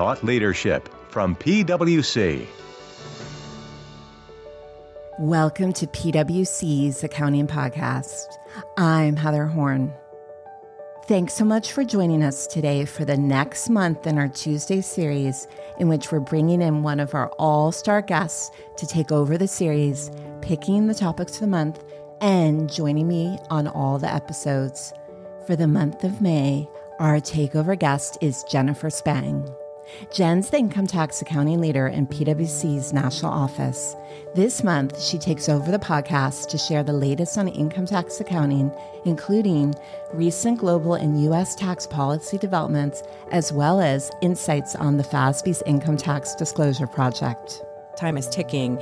thought leadership from PwC. Welcome to PwC's Accounting Podcast. I'm Heather Horn. Thanks so much for joining us today for the next month in our Tuesday series, in which we're bringing in one of our all star guests to take over the series, picking the topics of the month, and joining me on all the episodes. For the month of May, our takeover guest is Jennifer Spang. Jen's the income tax accounting leader in PwC's national office. This month, she takes over the podcast to share the latest on income tax accounting, including recent global and U.S. tax policy developments, as well as insights on the FASB's Income Tax Disclosure Project. Time is ticking.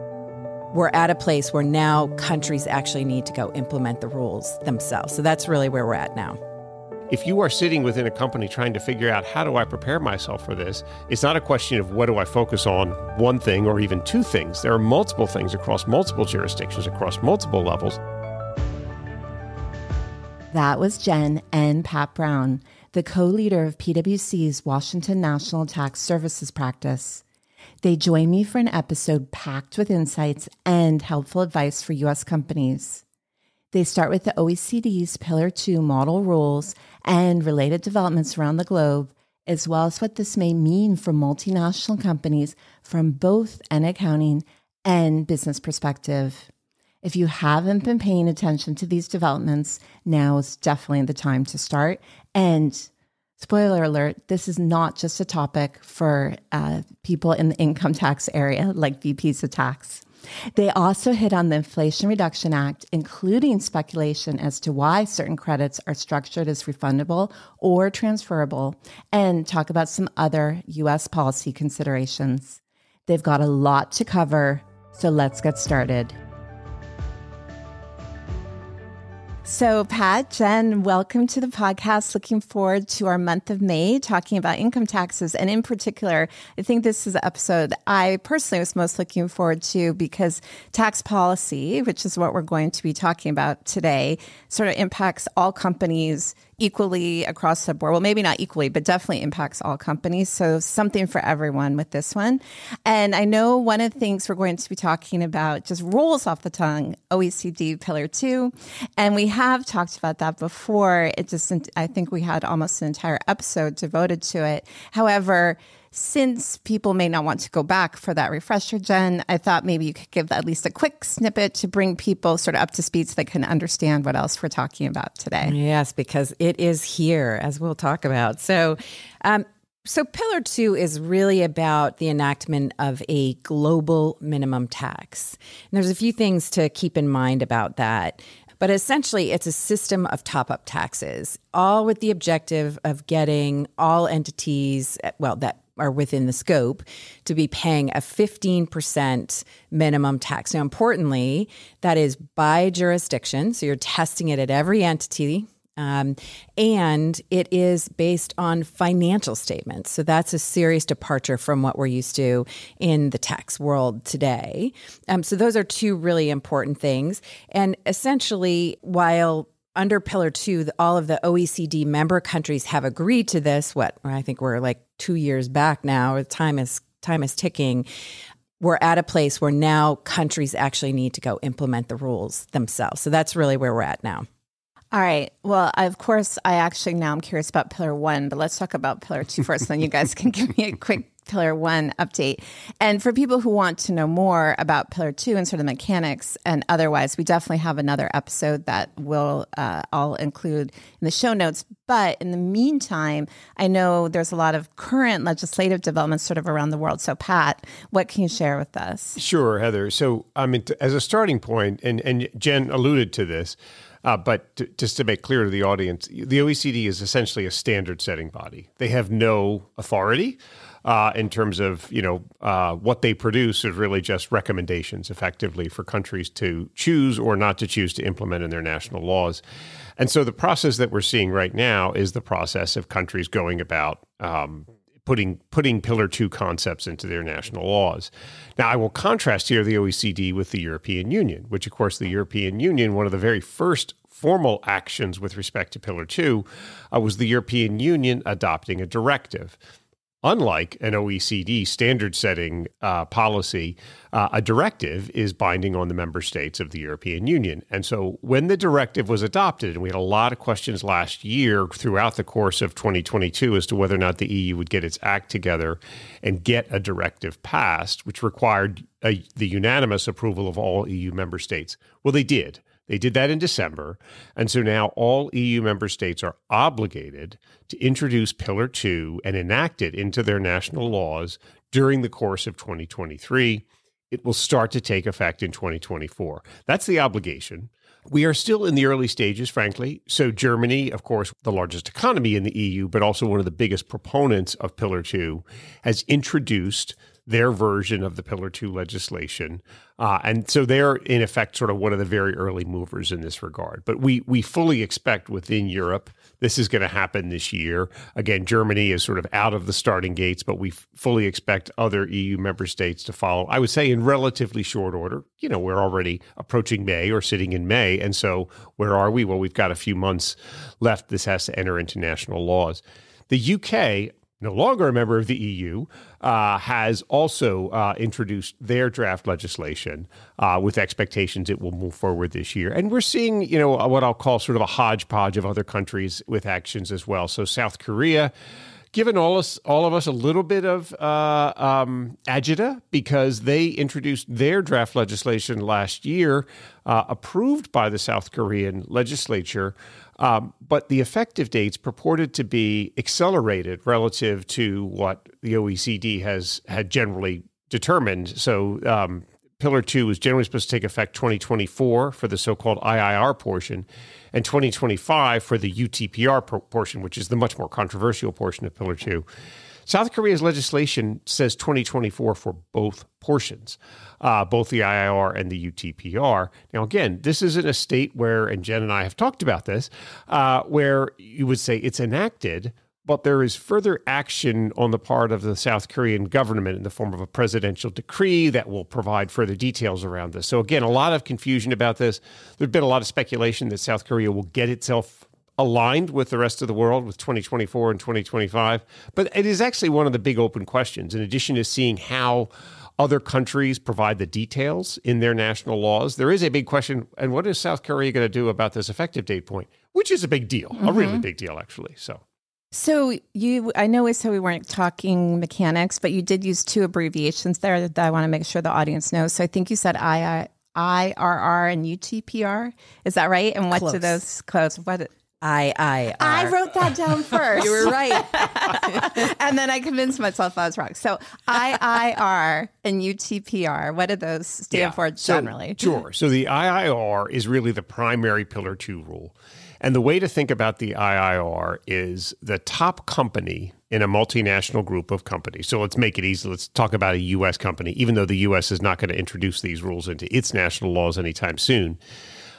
We're at a place where now countries actually need to go implement the rules themselves. So that's really where we're at now. If you are sitting within a company trying to figure out how do I prepare myself for this, it's not a question of what do I focus on one thing or even two things. There are multiple things across multiple jurisdictions, across multiple levels. That was Jen and Pat Brown, the co leader of PwC's Washington National Tax Services practice. They join me for an episode packed with insights and helpful advice for U.S. companies. They start with the OECD's Pillar 2 model rules and related developments around the globe, as well as what this may mean for multinational companies from both an accounting and business perspective. If you haven't been paying attention to these developments, now is definitely the time to start. And spoiler alert, this is not just a topic for uh, people in the income tax area like VPs of tax. They also hit on the Inflation Reduction Act, including speculation as to why certain credits are structured as refundable or transferable, and talk about some other U.S. policy considerations. They've got a lot to cover, so let's get started. So, Pat, Jen, welcome to the podcast. Looking forward to our month of May talking about income taxes. And in particular, I think this is an episode I personally was most looking forward to because tax policy, which is what we're going to be talking about today, sort of impacts all companies equally across the board. Well, maybe not equally, but definitely impacts all companies. So something for everyone with this one. And I know one of the things we're going to be talking about just rolls off the tongue, OECD Pillar 2. And we have talked about that before. It just, I think we had almost an entire episode devoted to it. However, since people may not want to go back for that refresher, Jen, I thought maybe you could give at least a quick snippet to bring people sort of up to speed so they can understand what else we're talking about today. Yes, because it is here, as we'll talk about. So, um, so, Pillar two is really about the enactment of a global minimum tax. And there's a few things to keep in mind about that. But essentially, it's a system of top up taxes, all with the objective of getting all entities, well, that are within the scope to be paying a 15% minimum tax. Now, importantly, that is by jurisdiction. So you're testing it at every entity. Um, and it is based on financial statements. So that's a serious departure from what we're used to in the tax world today. Um, so those are two really important things. And essentially, while under Pillar Two, all of the OECD member countries have agreed to this. What I think we're like two years back now. Time is time is ticking. We're at a place where now countries actually need to go implement the rules themselves. So that's really where we're at now. All right. Well, of course, I actually now I'm curious about Pillar One, but let's talk about Pillar Two first. then you guys can give me a quick Pillar One update. And for people who want to know more about Pillar Two and sort of mechanics and otherwise, we definitely have another episode that will uh, include in the show notes. But in the meantime, I know there's a lot of current legislative developments sort of around the world. So, Pat, what can you share with us? Sure, Heather. So, I mean, as a starting point, and and Jen alluded to this. Uh, but just to make clear to the audience, the OECD is essentially a standard setting body. They have no authority uh, in terms of you know uh, what they produce is really just recommendations, effectively for countries to choose or not to choose to implement in their national laws. And so the process that we're seeing right now is the process of countries going about um, putting putting Pillar Two concepts into their national laws. Now, I will contrast here the OECD with the European Union, which, of course, the European Union, one of the very first formal actions with respect to Pillar Two, uh, was the European Union adopting a directive unlike an OECD standard setting uh, policy, uh, a directive is binding on the member states of the European Union. And so when the directive was adopted, and we had a lot of questions last year throughout the course of 2022 as to whether or not the EU would get its act together and get a directive passed, which required a, the unanimous approval of all EU member states. Well, they did. They did that in December. And so now all EU member states are obligated to introduce Pillar 2 and enact it into their national laws during the course of 2023. It will start to take effect in 2024. That's the obligation. We are still in the early stages, frankly. So, Germany, of course, the largest economy in the EU, but also one of the biggest proponents of Pillar 2, has introduced their version of the Pillar 2 legislation. Uh, and so they're, in effect, sort of one of the very early movers in this regard. But we, we fully expect within Europe this is going to happen this year. Again, Germany is sort of out of the starting gates, but we fully expect other EU member states to follow, I would say, in relatively short order. You know, we're already approaching May or sitting in May. And so where are we? Well, we've got a few months left. This has to enter into national laws. The UK, no longer a member of the EU, uh, has also uh, introduced their draft legislation uh, with expectations it will move forward this year. And we're seeing, you know, what I'll call sort of a hodgepodge of other countries with actions as well. So South Korea given all us all of us a little bit of uh, um, agita because they introduced their draft legislation last year, uh, approved by the South Korean legislature. Um, but the effective dates purported to be accelerated relative to what the OECD has had generally determined. So, um, Pillar 2 was generally supposed to take effect 2024 for the so called IIR portion and 2025 for the UTPR portion, which is the much more controversial portion of Pillar 2. South Korea's legislation says 2024 for both portions, uh, both the IIR and the UTPR. Now, again, this is in a state where, and Jen and I have talked about this, uh, where you would say it's enacted, but there is further action on the part of the South Korean government in the form of a presidential decree that will provide further details around this. So, again, a lot of confusion about this. There's been a lot of speculation that South Korea will get itself aligned with the rest of the world with 2024 and 2025. But it is actually one of the big open questions, in addition to seeing how other countries provide the details in their national laws. There is a big question, and what is South Korea going to do about this effective date point, which is a big deal, mm-hmm. a really mm-hmm. big deal, actually. So. So you, I know we said we weren't talking mechanics, but you did use two abbreviations there that I want to make sure the audience knows. So I think you said I, IRR and UTPR. Is that right? And what close. do those close? What I I I wrote that down first. you were right. and then I convinced myself I was wrong. So IIR and UTPR, what do those stand yeah. for generally? So, sure. So the IIR is really the primary pillar 2 rule. And the way to think about the IIR is the top company in a multinational group of companies. So let's make it easy. Let's talk about a US company, even though the US is not going to introduce these rules into its national laws anytime soon.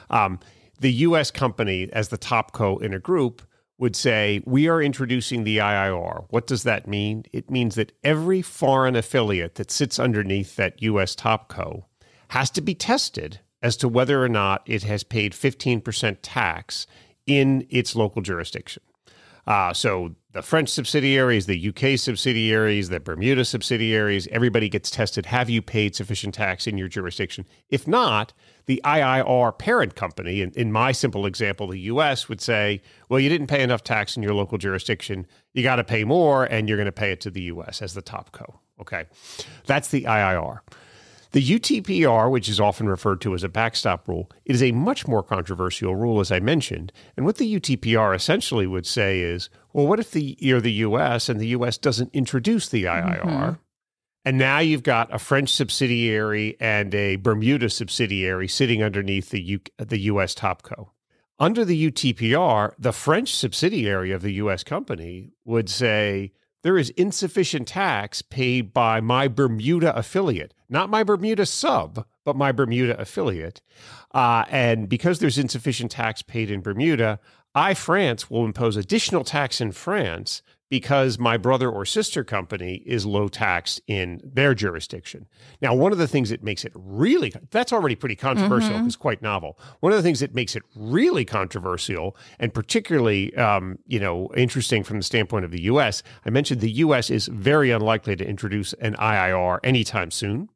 Um, the US company, as the top co in a group, would say, We are introducing the IIR. What does that mean? It means that every foreign affiliate that sits underneath that US top co has to be tested as to whether or not it has paid 15% tax in its local jurisdiction. Uh, so the French subsidiaries, the UK subsidiaries, the Bermuda subsidiaries, everybody gets tested. Have you paid sufficient tax in your jurisdiction? If not, the IIR parent company, in, in my simple example, the US, would say, well, you didn't pay enough tax in your local jurisdiction. You got to pay more, and you're going to pay it to the US as the top co. Okay. That's the IIR. The UTPR, which is often referred to as a backstop rule, it is a much more controversial rule, as I mentioned. And what the UTPR essentially would say is, well, what if the you're the U.S. and the U.S. doesn't introduce the IIR? Mm-hmm. And now you've got a French subsidiary and a Bermuda subsidiary sitting underneath the, U- the U.S. Topco. Under the UTPR, the French subsidiary of the U.S. company would say, there is insufficient tax paid by my Bermuda affiliate, not my Bermuda sub, but my Bermuda affiliate. Uh, and because there's insufficient tax paid in Bermuda, I, France, will impose additional tax in France because my brother or sister company is low taxed in their jurisdiction. Now, one of the things that makes it really that's already pretty controversial mm-hmm. quite novel. One of the things that makes it really controversial and particularly um, you know interesting from the standpoint of the U.S. I mentioned the U.S. is very unlikely to introduce an IIR anytime soon.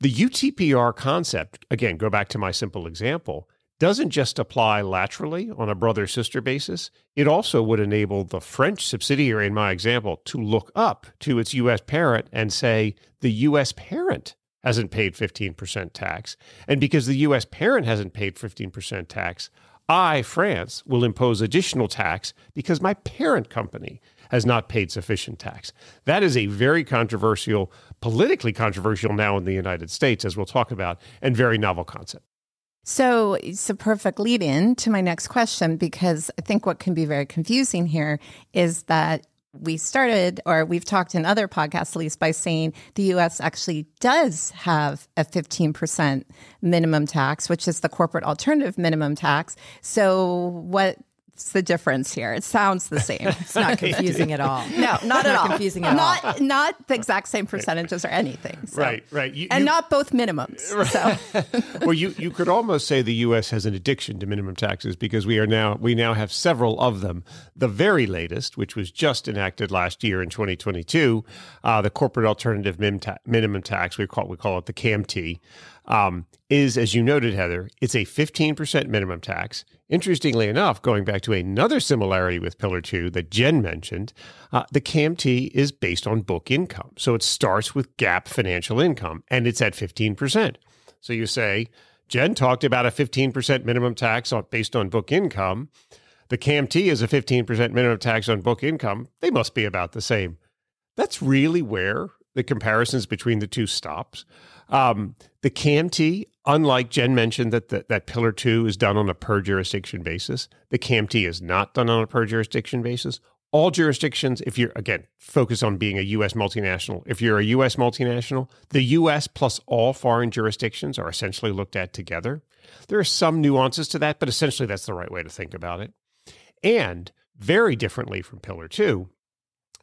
The UTPR concept, again, go back to my simple example, doesn't just apply laterally on a brother sister basis, it also would enable the French subsidiary, in my example, to look up to its US parent and say, the US parent hasn't paid 15% tax. And because the US parent hasn't paid 15% tax, I, France, will impose additional tax because my parent company has not paid sufficient tax. That is a very controversial, politically controversial now in the United States, as we'll talk about, and very novel concept. So it's a perfect lead in to my next question because I think what can be very confusing here is that we started, or we've talked in other podcasts at least, by saying the US actually does have a 15% minimum tax, which is the corporate alternative minimum tax. So, what What's the difference here? It sounds the same. It's not confusing at all. No, not at all. Confusing at not, all. Not the exact same percentages or anything. So. Right, right. You, and you, not both minimums. So. well, you you could almost say the U.S. has an addiction to minimum taxes because we are now we now have several of them. The very latest, which was just enacted last year in 2022, uh, the corporate alternative minimum tax we call we call it the CAMT um, is, as you noted, Heather, it's a 15% minimum tax. Interestingly enough, going back to another similarity with Pillar 2 that Jen mentioned, uh, the CAMT is based on book income. So it starts with GAAP financial income and it's at 15%. So you say, Jen talked about a 15% minimum tax on, based on book income. The CAMT is a 15% minimum tax on book income. They must be about the same. That's really where the comparisons between the two stops. Um, the CAMT, unlike Jen mentioned that the, that Pillar 2 is done on a per jurisdiction basis, the CAMT is not done on a per jurisdiction basis. All jurisdictions, if you're, again, focus on being a U.S. multinational, if you're a U.S. multinational, the U.S. plus all foreign jurisdictions are essentially looked at together. There are some nuances to that, but essentially that's the right way to think about it. And very differently from Pillar 2,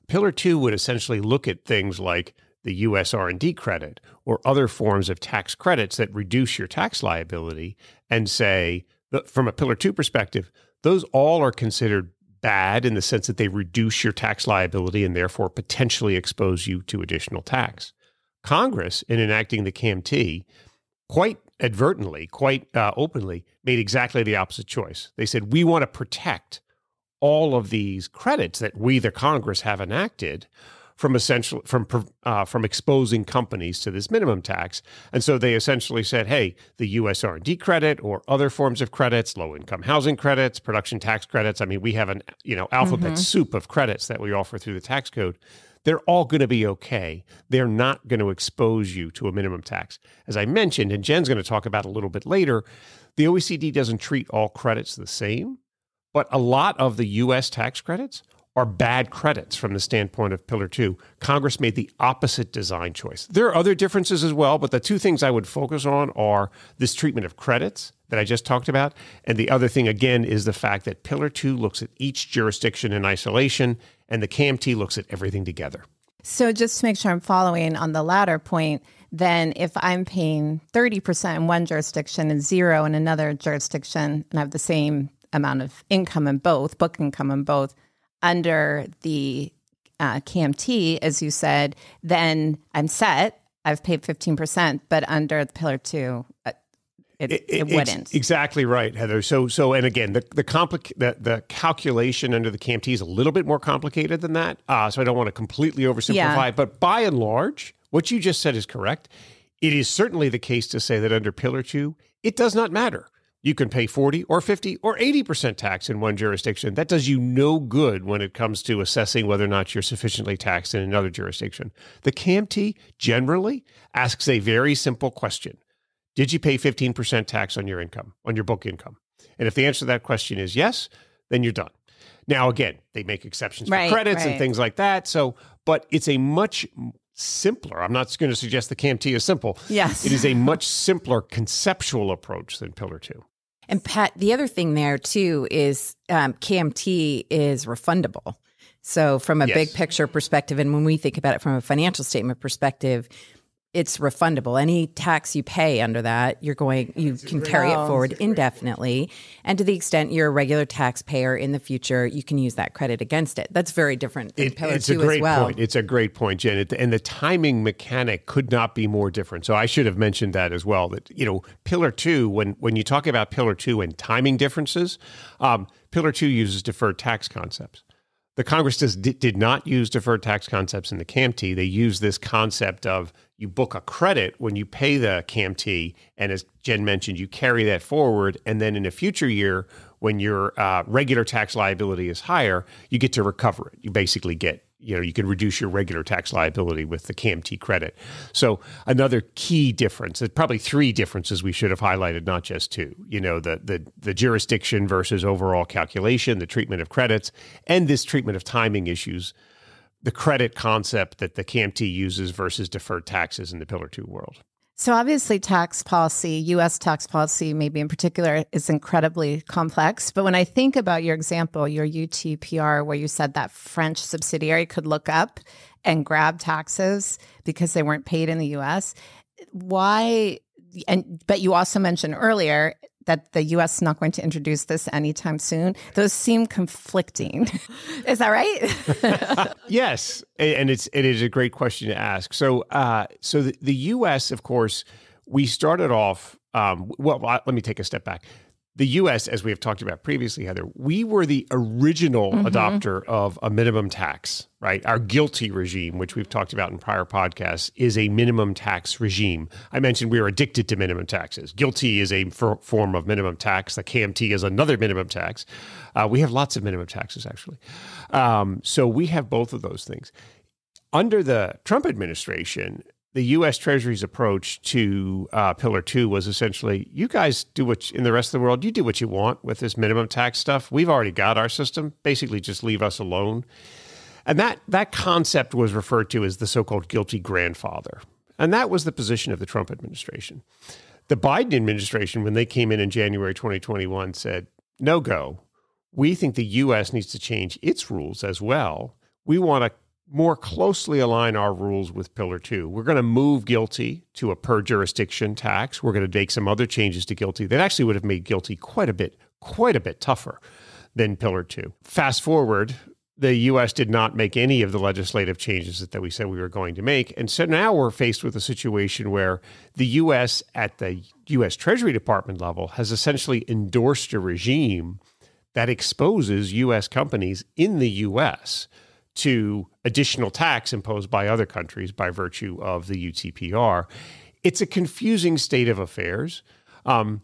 Pillar 2 would essentially look at things like the US R&D credit or other forms of tax credits that reduce your tax liability and say from a pillar 2 perspective those all are considered bad in the sense that they reduce your tax liability and therefore potentially expose you to additional tax. Congress in enacting the CAMT quite advertently, quite uh, openly made exactly the opposite choice. They said we want to protect all of these credits that we the Congress have enacted from essentially from uh, from exposing companies to this minimum tax. And so they essentially said, "Hey, the U.S. R&D credit or other forms of credits, low income housing credits, production tax credits. I mean, we have an you know alphabet mm-hmm. soup of credits that we offer through the tax code." They're all going to be okay. They're not going to expose you to a minimum tax. As I mentioned, and Jen's going to talk about a little bit later, the OECD doesn't treat all credits the same, but a lot of the US tax credits are bad credits from the standpoint of Pillar 2. Congress made the opposite design choice. There are other differences as well, but the two things I would focus on are this treatment of credits that I just talked about. And the other thing, again, is the fact that Pillar 2 looks at each jurisdiction in isolation, and the CAMT looks at everything together. So, just to make sure I'm following on the latter point, then if I'm paying 30% in one jurisdiction and zero in another jurisdiction, and I have the same amount of income in both, book income in both, under the uh, CAMT, as you said, then I'm set. I've paid 15%, but under the Pillar 2, uh, it, it, it, wouldn't. Exactly right, Heather. So, so, and again, the the, complic- the the calculation under the CAMT is a little bit more complicated than that. Uh, so, I don't want to completely oversimplify yeah. But by and large, what you just said is correct. It is certainly the case to say that under Pillar Two, it does not matter you can pay 40 or 50 or 80% tax in one jurisdiction. That does you no good when it comes to assessing whether or not you're sufficiently taxed in another jurisdiction. The CAMT generally asks a very simple question Did you pay 15% tax on your income, on your book income? And if the answer to that question is yes, then you're done. Now, again, they make exceptions right, for credits right. and things like that. So, but it's a much simpler. I'm not going to suggest the CAMT is simple. Yes. It is a much simpler conceptual approach than Pillar 2. And Pat, the other thing there too is um, CAMT is refundable. So, from a Yes. big picture perspective, and when we think about it from a financial statement perspective, it's refundable. Any tax you pay under that, you're going, you can carry it Oh. forward indefinitely. And to the extent you're a regular taxpayer in the future, you can use that credit against it. That's very different than It- Pillar it's a great as well. point. It's a great point, Jen. And the timing mechanic could not be more different. So I should have mentioned that as well. That you know, Pillar Two, when when you talk about Pillar Two and timing differences, um, Pillar Two uses deferred tax concepts. The Congress does, did, did not use deferred tax concepts in the CAMT. They use this concept of you book a credit when you pay the CAMT, and as Jen mentioned, you carry that forward, and then in a future year, when your uh, regular tax liability is higher, you get to recover it. You basically get you know you can reduce your regular tax liability with the CAMT credit. So another key difference, probably three differences we should have highlighted, not just two. You know the the the jurisdiction versus overall calculation, the treatment of credits, and this treatment of timing issues. The credit concept that the CAMT uses versus deferred taxes in the Pillar Two world. So obviously, tax policy, U.S. tax policy, maybe in particular, is incredibly complex. But when I think about your example, your UTPR, where you said that French subsidiary could look up and grab taxes because they weren't paid in the U.S., why? And but you also mentioned earlier that the U.S. is not going to introduce this anytime soon. Those seem conflicting. is that right? Yes, and it's it is a great question to ask. So, uh, so the, the U.S. of course, we started off. Um, well, let me take a step back. The U.S., as we have talked about previously, Heather, we were the original adopter of a minimum tax. Right, our GILTI regime, which we've talked about in prior podcasts, is a minimum tax regime. I mentioned we are addicted to minimum taxes. GILTI is a f- form of minimum tax. The CAMT is another minimum tax. Uh, we have lots of minimum taxes, actually. Um, so we have both of those things under the Trump administration, the U.S. Treasury's approach to uh, Pillar Two was essentially, you guys do what in the rest of the world, you do what you want with this minimum tax stuff. We've already got our system. Basically, just leave us alone. And that that concept was referred to as the so-called GILTI grandfather, and that was the position of the Trump administration. The Biden administration, when they came in in January 2021, said, "No go. We think the U.S. needs to change its rules as well. We want to more closely align our rules with Pillar Two. We're going to move GILTI to a per jurisdiction tax. We're going to make some other changes to GILTI that actually would have made GILTI quite a bit, quite a bit tougher than Pillar Two. Fast forward, the U.S. did not make any of the legislative changes that, that we said we were going to make. And so now we're faced with a situation where the U.S. at the U.S. Treasury Department level has essentially endorsed a regime that exposes U.S. companies in the U.S. to additional tax imposed by other countries by virtue of the UTPR. It's a confusing state of affairs. Um,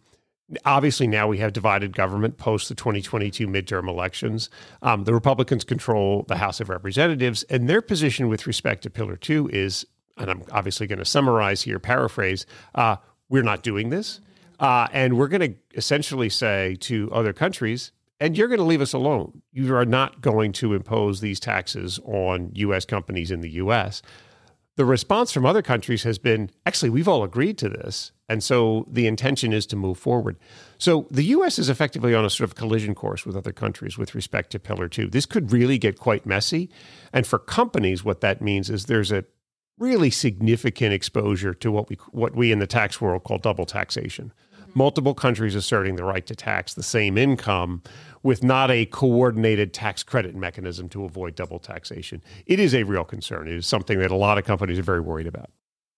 obviously, now we have divided government post the 2022 midterm elections. Um, the Republicans control the House of Representatives, and their position with respect to Pillar Two is, and I'm obviously going to summarize here, paraphrase, uh, we're not doing this. Uh, and we're going to essentially say to other countries, and you're going to leave us alone. You are not going to impose these taxes on U.S. companies in the U.S. The response from other countries has been actually, we've all agreed to this. And so the intention is to move forward. So the U.S. is effectively on a sort of collision course with other countries with respect to Pillar 2. This could really get quite messy. And for companies, what that means is there's a really significant exposure to what we what we in the tax world call double taxation. Multiple countries asserting the right to tax the same income with not a coordinated tax credit mechanism to avoid double taxation. It is a real concern. It is something that a lot of companies are very worried about.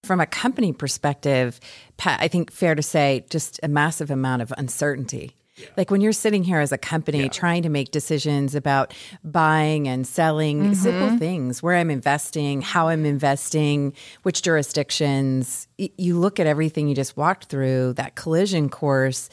From a company perspective, Pat, I think fair to say just a massive amount of uncertainty. Like when you're sitting here as a company trying to make decisions about buying and selling mm-hmm. simple things, where I'm investing, how I'm investing, which jurisdictions, y- you look at everything you just walked through, that collision course,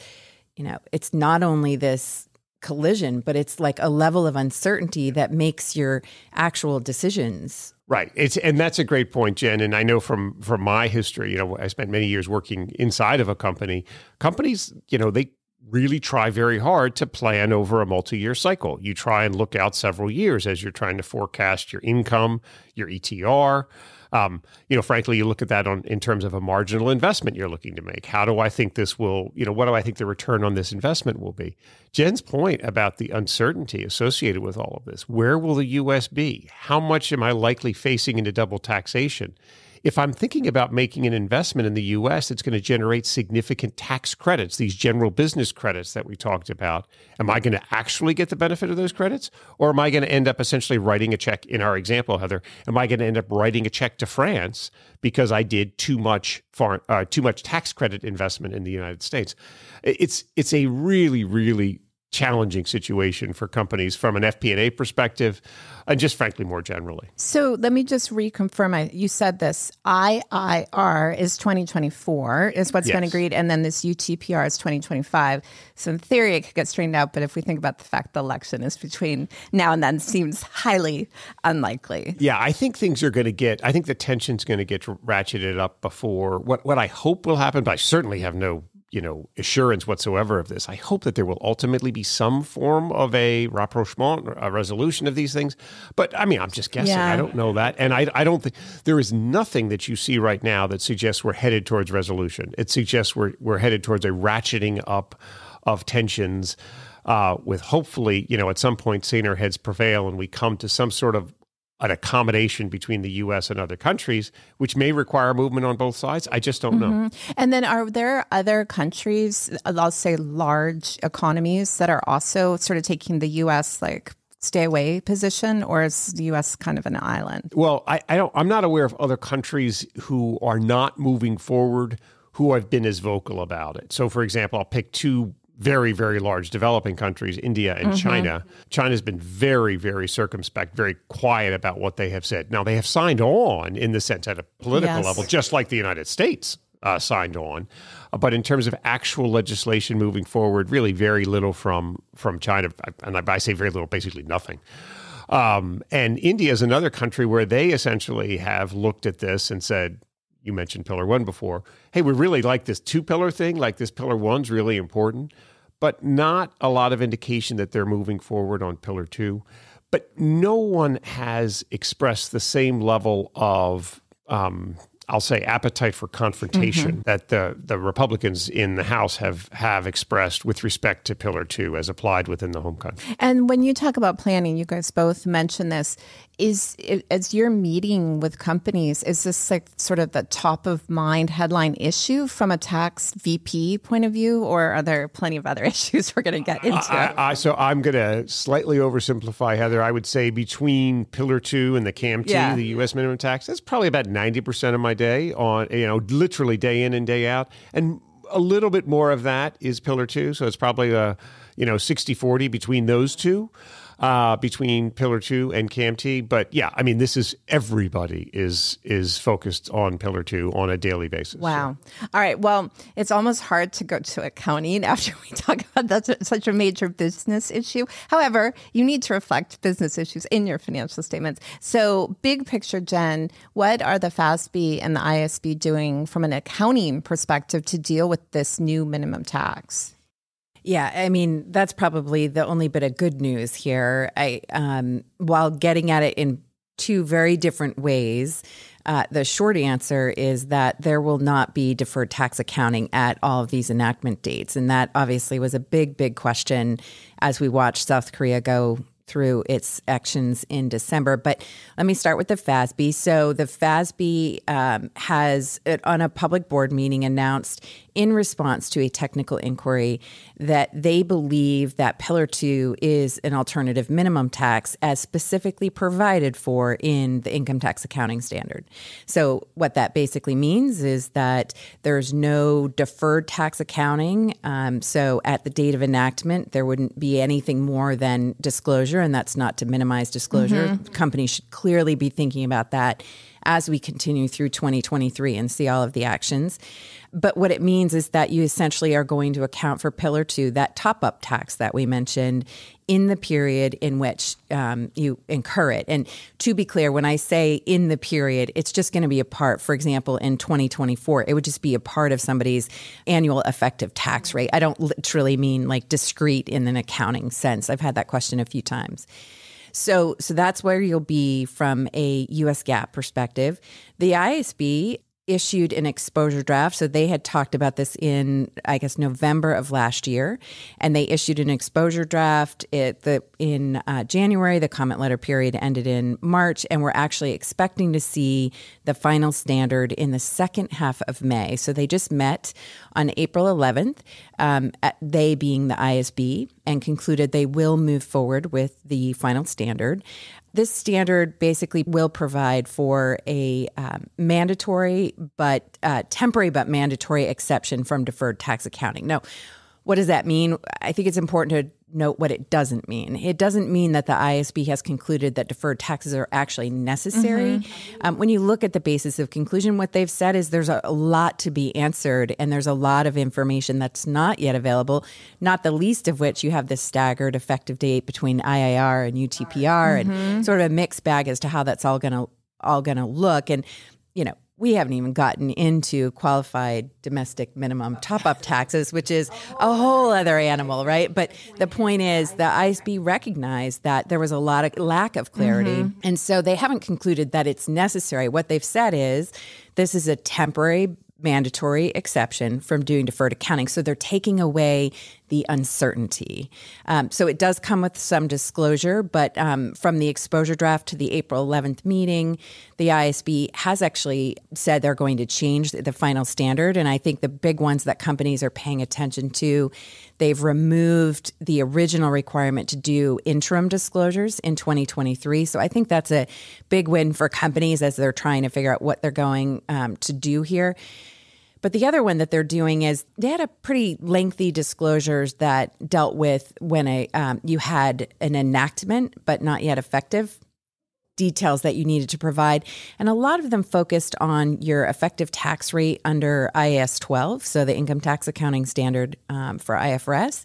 you know, it's not only this collision, but it's like a level of uncertainty that makes your actual decisions Right. It's and that's a great point, Jen. And I know from from my history, you know, I spent many years working inside of a company. Companies, you know, they really try very hard to plan over a multi year cycle. You try and look out several years as you're trying to forecast your income, your ETR. Um, you know, frankly, you look at that on in terms of a marginal investment you're looking to make. How do I think this will, you know, what do I think the return on this investment will be? Jen's point about the uncertainty associated with all of this. Where will the US be? How much am I likely facing into double taxation? If I'm thinking about making an investment in the US that's going to generate significant tax credits, these general business credits that we talked about, am I going to actually get the benefit of those credits? Or am I going to end up essentially writing a check in our example, Heather? Am I going to end up writing a check to France because I did too much foreign, uh, too much tax credit investment in the United States? It's it's a really, really challenging situation for companies from an FP&A perspective and just frankly more generally. So let me just reconfirm. I, you said this IIR is 2024 is what's yes. been agreed, and then this UTPR is 2025. So in theory, it could get straightened out. But if we think about the fact the election is between now and then, seems highly unlikely. Yeah, I think things are going to get. I think the tension's going to get ratcheted up before what what I hope will happen. But I certainly have no you know assurance whatsoever of this. I hope that there will ultimately be some form of a rapprochement, a resolution of these things. But I mean, I'm just guessing. Yeah. I don't know that, and I, I don't think there is nothing that you see right now that suggests we're headed towards resolution. It suggests we're we're headed towards a ratcheting up of tensions. Uh, with hopefully, you know, at some point, saner heads prevail and we come to some sort of an accommodation between the U.S. and other countries, which may require movement on both sides. I just don't mm-hmm. know. And then, are there other countries, I'll say large economies, that are also sort of taking the U.S. like stay away position, or is the U.S. kind of an island? Well, I, I don't. I'm not aware of other countries who are not moving forward who have been as vocal about it. So, for example, I'll pick two very, very large developing countries, India and mm-hmm. China. China's been very, very circumspect, very quiet about what they have said. Now, they have signed on in the sense at a political yes. level, just like the United States uh, signed on. Uh, but in terms of actual legislation moving forward, really very little from from China. And I, I say very little, basically nothing. Um, and India is another country where they essentially have looked at this and said, you mentioned pillar one before. Hey, we really like this two pillar thing, like this pillar one's really important but not a lot of indication that they're moving forward on Pillar 2. But no one has expressed the same level of um, I'll say appetite for confrontation mm-hmm. that the the Republicans in the House have have expressed with respect to Pillar Two as applied within the home country. And when you talk about planning, you guys both mentioned this. Is as you're meeting with companies, is this like sort of the top of mind headline issue from a tax VP point of view, or are there plenty of other issues we're going to get into? I, I, so I'm going to slightly oversimplify, Heather. I would say between Pillar Two and the CAMT, yeah. the U.S. minimum tax, that's probably about ninety percent of my day on you know literally day in and day out and a little bit more of that is pillar two so it's probably a you know 60 40 between those two uh, between Pillar Two and CAMT. But yeah, I mean, this is everybody is is focused on Pillar Two on a daily basis. Wow. So. All right. Well, it's almost hard to go to accounting after we talk about that's such a major business issue. However, you need to reflect business issues in your financial statements. So, big picture, Jen, what are the FASB and the ISB doing from an accounting perspective to deal with this new minimum tax? Yeah, I mean that's probably the only bit of good news here. I um, while getting at it in two very different ways. Uh, the short answer is that there will not be deferred tax accounting at all of these enactment dates. And that obviously was a big, big question as we watched South Korea go through its actions in December. But let me start with the FASB. So the FASB um, has, on a public board meeting, announced in response to a technical inquiry that they believe that Pillar 2 is an alternative minimum tax as specifically provided for in the income tax accounting standard. So, what that basically means is that there's no deferred tax accounting. Um, so, at the date of enactment, there wouldn't be anything more than disclosure, and that's not to minimize disclosure. Mm-hmm. Companies should clearly be thinking about that as we continue through 2023 and see all of the actions. But what it means is that you essentially are going to account for Pillar 2, that top up tax that we mentioned, in the period in which um, you incur it. And to be clear, when I say in the period, it's just going to be a part, for example, in 2024, it would just be a part of somebody's annual effective tax rate. I don't literally mean like discrete in an accounting sense. I've had that question a few times. So, so that's where you'll be from a US GAAP perspective. The IASB issued an exposure draft. So they had talked about this in, I guess, November of last year, and they issued an exposure draft. It the in uh, January. The comment letter period ended in March, and we're actually expecting to see the final standard in the second half of May. So they just met on April 11th. Um, they being the IASB, and concluded they will move forward with the final standard. This standard basically will provide for a um, mandatory but uh, temporary but mandatory exception from deferred tax accounting. Now, what does that mean? I think it's important to note what it doesn't mean. It doesn't mean that the ISB has concluded that deferred taxes are actually necessary. Mm-hmm. Um, when you look at the basis of conclusion, what they've said is there's a, a, lot to be answered and there's a lot of information that's not yet available, not the least of which you have this staggered effective date between IIR and UTPR mm-hmm. and sort of a mixed bag as to how that's all going to all going to look and you know we haven't even gotten into qualified domestic minimum top up taxes, which is a whole other animal, right? But the point is, the ISB recognized that there was a lot of lack of clarity. Mm-hmm. And so they haven't concluded that it's necessary. What they've said is this is a temporary mandatory exception from doing deferred accounting. So they're taking away the uncertainty. Um, so it does come with some disclosure, but um, from the exposure draft to the April 11th meeting, the ISB has actually said they're going to change the final standard. And I think the big ones that companies are paying attention to, they've removed the original requirement to do interim disclosures in 2023. So I think that's a big win for companies as they're trying to figure out what they're going um, to do here. But the other one that they're doing is they had a pretty lengthy disclosures that dealt with when a um, you had an enactment but not yet effective details that you needed to provide. And a lot of them focused on your effective tax rate under IAS 12, so the income tax accounting standard um, for IFRS.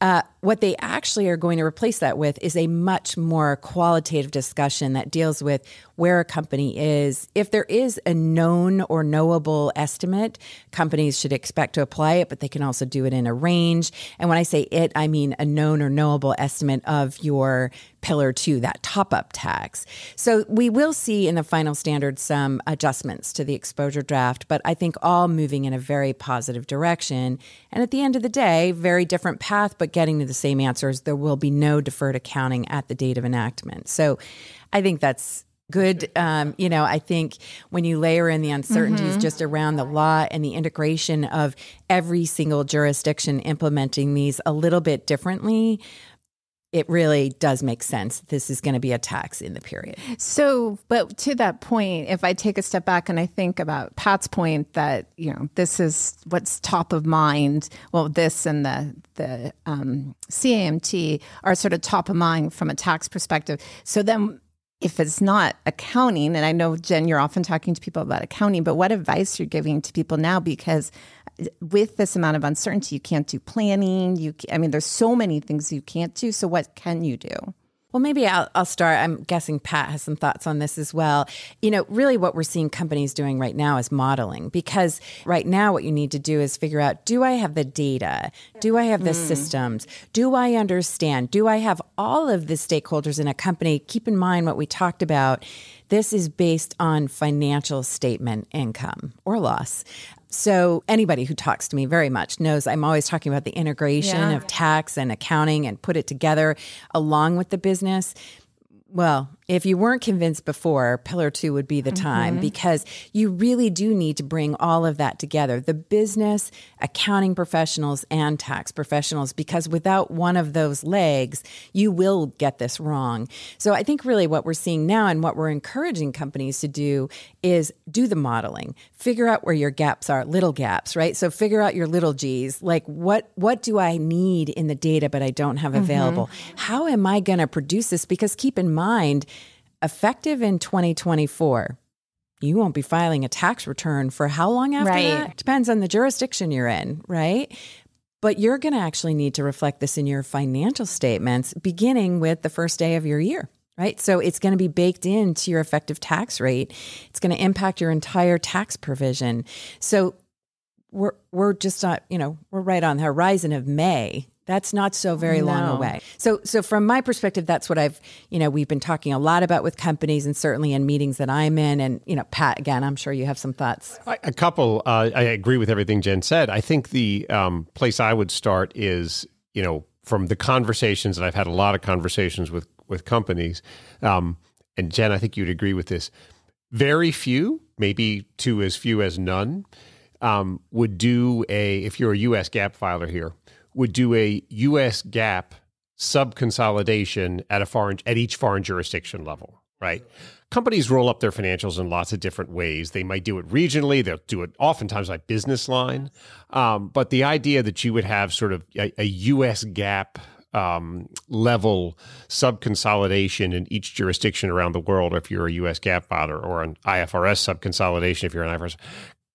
Uh, what they actually are going to replace that with is a much more qualitative discussion that deals with where a company is. If there is a known or knowable estimate, companies should expect to apply it, but they can also do it in a range. And when I say it, I mean a known or knowable estimate of your pillar two, that top up tax. So we will see in the final standard some adjustments to the exposure draft, but I think all moving in a very positive direction. And at the end of the day, very different path, but getting to the same answers. There will be no deferred accounting at the date of enactment. So I think that's good. Um, you know, I think when you layer in the uncertainties mm-hmm. just around the law and the integration of every single jurisdiction implementing these a little bit differently, it really does make sense. This is going to be a tax in the period. So, but to that point, if I take a step back and I think about Pat's point that you know this is what's top of mind. Well, this and the the um, CAMT are sort of top of mind from a tax perspective. So then if it's not accounting, and I know Jen, you're often talking to people about accounting, but what advice you're giving to people now? Because with this amount of uncertainty, you can't do planning. You, I mean, there's so many things you can't do. So what can you do? Well, maybe I'll, I'll, start. I'm guessing Pat has some thoughts on this as well. You know, really what we're seeing companies doing right now is modeling because right now what you need to do is figure out do I have the data? Do I have the mm. systems? Do I understand? Do I have all of the stakeholders in a company? Keep in mind what we talked about. This is based on financial statement income or loss. So, anybody who talks to me very much knows I'm always talking about the integration yeah. of tax and accounting and put it together along with the business. Well, if you weren't convinced before, Pillar Two would be the time mm-hmm. because you really do need to bring all of that together the business, accounting professionals, and tax professionals, because without one of those legs, you will get this wrong. So I think really what we're seeing now and what we're encouraging companies to do is do the modeling, figure out where your gaps are, little gaps, right? So figure out your little G's, like what what do I need in the data but I don't have mm-hmm. available? Mm-hmm. How am I going to produce this? Because keep in mind, effective in 2024 you won't be filing a tax return for how long after right. that? Depends on the jurisdiction you're in, right? but you're going to actually need to reflect this in your financial statements beginning with the first day of your year right? So it's going to be baked into your effective tax rate. It's going to impact your entire tax provision. So we're we're just not, you know, we're right on the horizon of May. That's not so very no. long away. So so from my perspective that's what I've, you know, we've been talking a lot about with companies and certainly in meetings that I'm in and, you know, Pat again, I'm sure you have some thoughts. A couple uh, I agree with everything Jen said. I think the um, place I would start is, you know, from the conversations and I've had a lot of conversations with with companies, um, and Jen, I think you'd agree with this. Very few, maybe to as few as none, um, would do a. If you're a U.S. GAAP filer here, would do a U.S. GAAP sub consolidation at a foreign at each foreign jurisdiction level. Right. Companies roll up their financials in lots of different ways. They might do it regionally. They'll do it oftentimes by business line. Um, but the idea that you would have sort of a, a U.S. GAAP um, level sub consolidation in each jurisdiction around the world, if you're a US GAAP filer, or an IFRS sub consolidation, if you're an IFRS,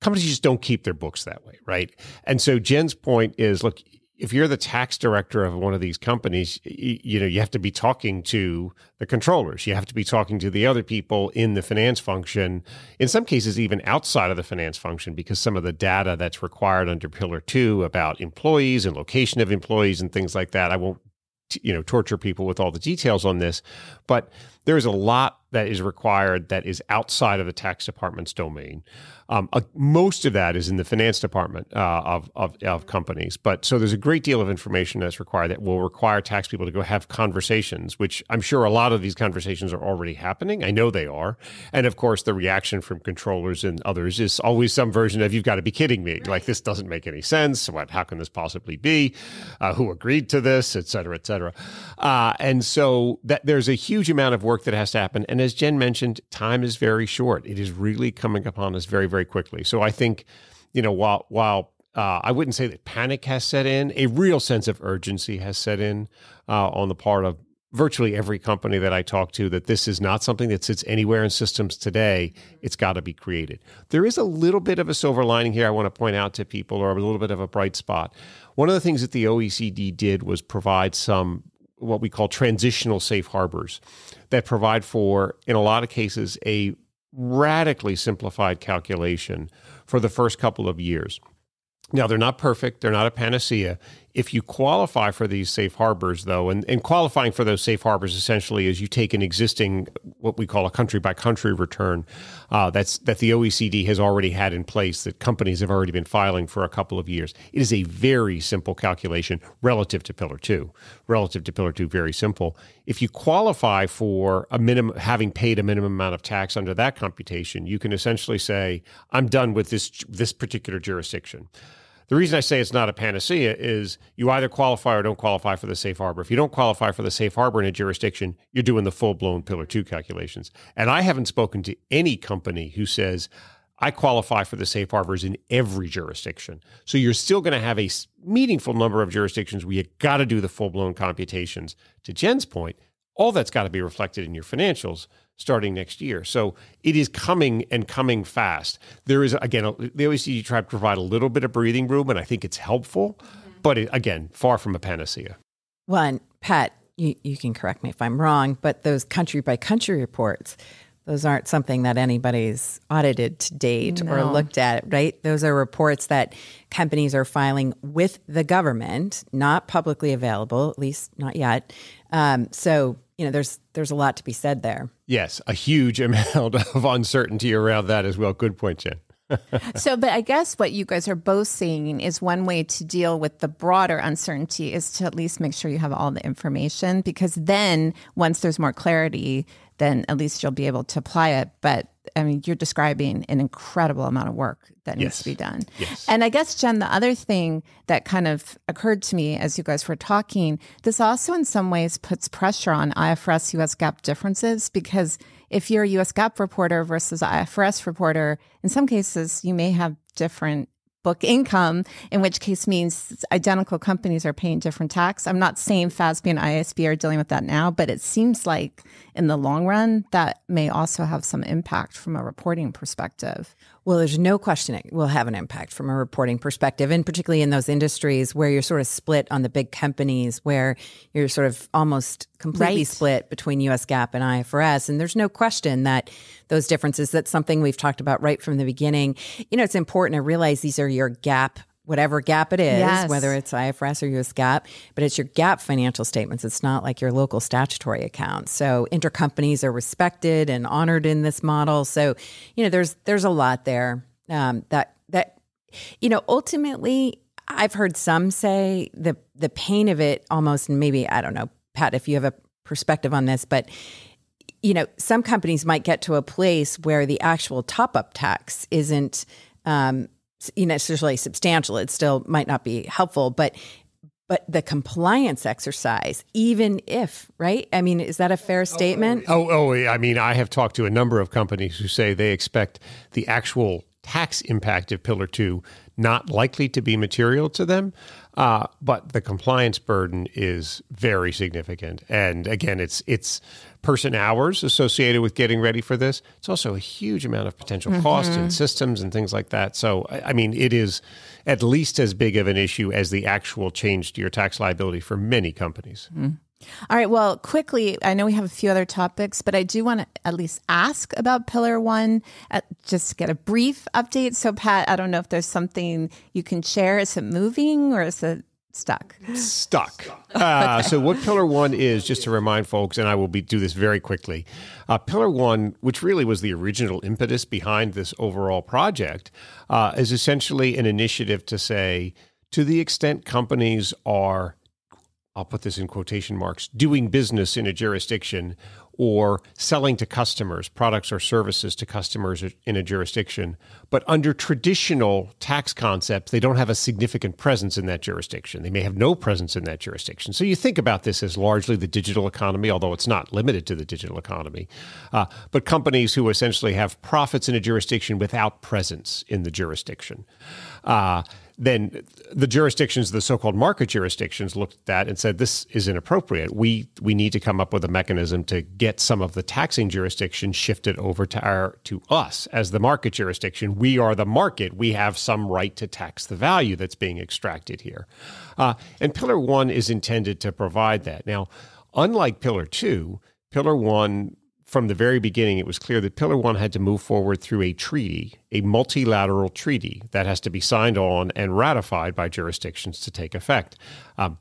companies just don't keep their books that way, right? And so Jen's point is look, if you're the tax director of one of these companies, you, you, know, you have to be talking to the controllers. You have to be talking to the other people in the finance function, in some cases, even outside of the finance function, because some of the data that's required under Pillar Two about employees and location of employees and things like that, I won't you know torture people with all the details on this but there's a lot that is required that is outside of the tax department's domain um, uh, most of that is in the finance department uh, of, of, of, companies. But so there's a great deal of information that's required that will require tax people to go have conversations, which I'm sure a lot of these conversations are already happening. I know they are. And of course, the reaction from controllers and others is always some version of, you've got to be kidding me. Like, this doesn't make any sense. What, how can this possibly be? Uh, who agreed to this, et cetera, et cetera. Uh, and so that there's a huge amount of work that has to happen. And as Jen mentioned, time is very short. It is really coming upon us very, very very quickly. So I think, you know, while while uh, I wouldn't say that panic has set in, a real sense of urgency has set in uh, on the part of virtually every company that I talk to that this is not something that sits anywhere in systems today. It's got to be created. There is a little bit of a silver lining here I want to point out to people, or a little bit of a bright spot. One of the things that the OECD did was provide some what we call transitional safe harbors that provide for, in a lot of cases, a radically simplified calculation for the first couple of years. Now, they're not perfect, they're not a panacea. If you qualify for these safe harbors, though, and, and qualifying for those safe harbors essentially is you take an existing, what we call a country by country return uh, that's that the OECD has already had in place that companies have already been filing for a couple of years. It is a very simple calculation relative to Pillar Two. Relative to Pillar Two, very simple. If you qualify for a minimum, having paid a minimum amount of tax under that computation, you can essentially say, "I'm done with this this particular jurisdiction." The reason I say it's not a panacea is you either qualify or don't qualify for the safe harbor. If you don't qualify for the safe harbor in a jurisdiction, you're doing the full blown Pillar 2 calculations. And I haven't spoken to any company who says, I qualify for the safe harbors in every jurisdiction. So you're still going to have a meaningful number of jurisdictions where you got to do the full blown computations. To Jen's point, all that's got to be reflected in your financials starting next year. So it is coming and coming fast. There is, again, the OECD tried to provide a little bit of breathing room, and I think it's helpful, mm-hmm. but it, again, far from a panacea. Well, and Pat, you, you can correct me if I'm wrong, but those country by country reports, those aren't something that anybody's audited to date no. or looked at, right? Those are reports that companies are filing with the government, not publicly available, at least not yet. Um, so you know, there's there's a lot to be said there. Yes, a huge amount of uncertainty around that as well. Good point, Jen. so, but I guess what you guys are both saying is one way to deal with the broader uncertainty is to at least make sure you have all the information because then once there's more clarity, then at least you'll be able to apply it. But I mean, you're describing an incredible amount of work that needs yes. to be done. Yes. And I guess, Jen, the other thing that kind of occurred to me as you guys were talking, this also in some ways puts pressure on IFRS US GAAP differences because if you're a US GAAP reporter versus IFRS reporter, in some cases, you may have different book income, in which case means identical companies are paying different tax. I'm not saying FASB and IASB are dealing with that now, but it seems like in the long run, that may also have some impact from a reporting perspective. Well, there's no question it will have an impact from a reporting perspective, and particularly in those industries where you're sort of split on the big companies, where you're sort of almost completely right. split between US GAAP and IFRS. And there's no question that those differences, that's something we've talked about right from the beginning. You know, it's important to realize these are your GAAP whatever GAAP it is, yes. whether it's IFRS or US GAAP, but it's your GAAP financial statements. It's not like your local statutory accounts. So intercompanies are respected and honored in this model. So, you know, there's there's a lot there um, that that you know ultimately. I've heard some say the the pain of it almost maybe I don't know Pat if you have a perspective on this but you know some companies might get to a place where the actual top up tax isn't um, you know necessarily substantial. It still might not be helpful, but but the compliance exercise, even if, right? I mean, is that a fair statement? Oh, oh, I mean, I have talked to a number of companies who say they expect the actual tax impact of Pillar 2 not likely to be material to them, uh, but the compliance burden is very significant. And again, it's it's person hours associated with getting ready for this. It's also a huge amount of potential mm-hmm. cost and systems and things like that. So, I mean, it is at least as big of an issue as the actual change to your tax liability for many companies. Mm-hmm. All right. Well, quickly, I know we have a few other topics, but I do want to at least ask about Pillar One, uh, just get a brief update. So, Pat, I don't know if there's something you can share. Is it moving or is it stuck? Stuck. Uh, so, what Pillar One is, just to remind folks, and I will be do this very quickly. Uh, Pillar One, which really was the original impetus behind this overall project, uh, is essentially an initiative to say, to the extent companies are I'll put this in quotation marks, doing business in a jurisdiction or selling to customers, products or services to customers in a jurisdiction. But under traditional tax concepts, they don't have a significant presence in that jurisdiction. They may have no presence in that jurisdiction. So you think about this as largely the digital economy, although it's not limited to the digital economy. Uh, but companies who essentially have profits in a jurisdiction without presence in the jurisdiction. Uh, then the jurisdictions, the so-called market jurisdictions, looked at that and said this is inappropriate. We we need to come up with a mechanism to get some of the taxing jurisdiction shifted over to our to us as the market jurisdiction. We are the market. We have some right to tax the value that's being extracted here. Uh, and Pillar One is intended to provide that. Now, unlike Pillar Two, Pillar One from the very beginning, it was clear that Pillar One had to move forward through a treaty, a multilateral treaty that has to be signed on and ratified by jurisdictions to take effect. Um,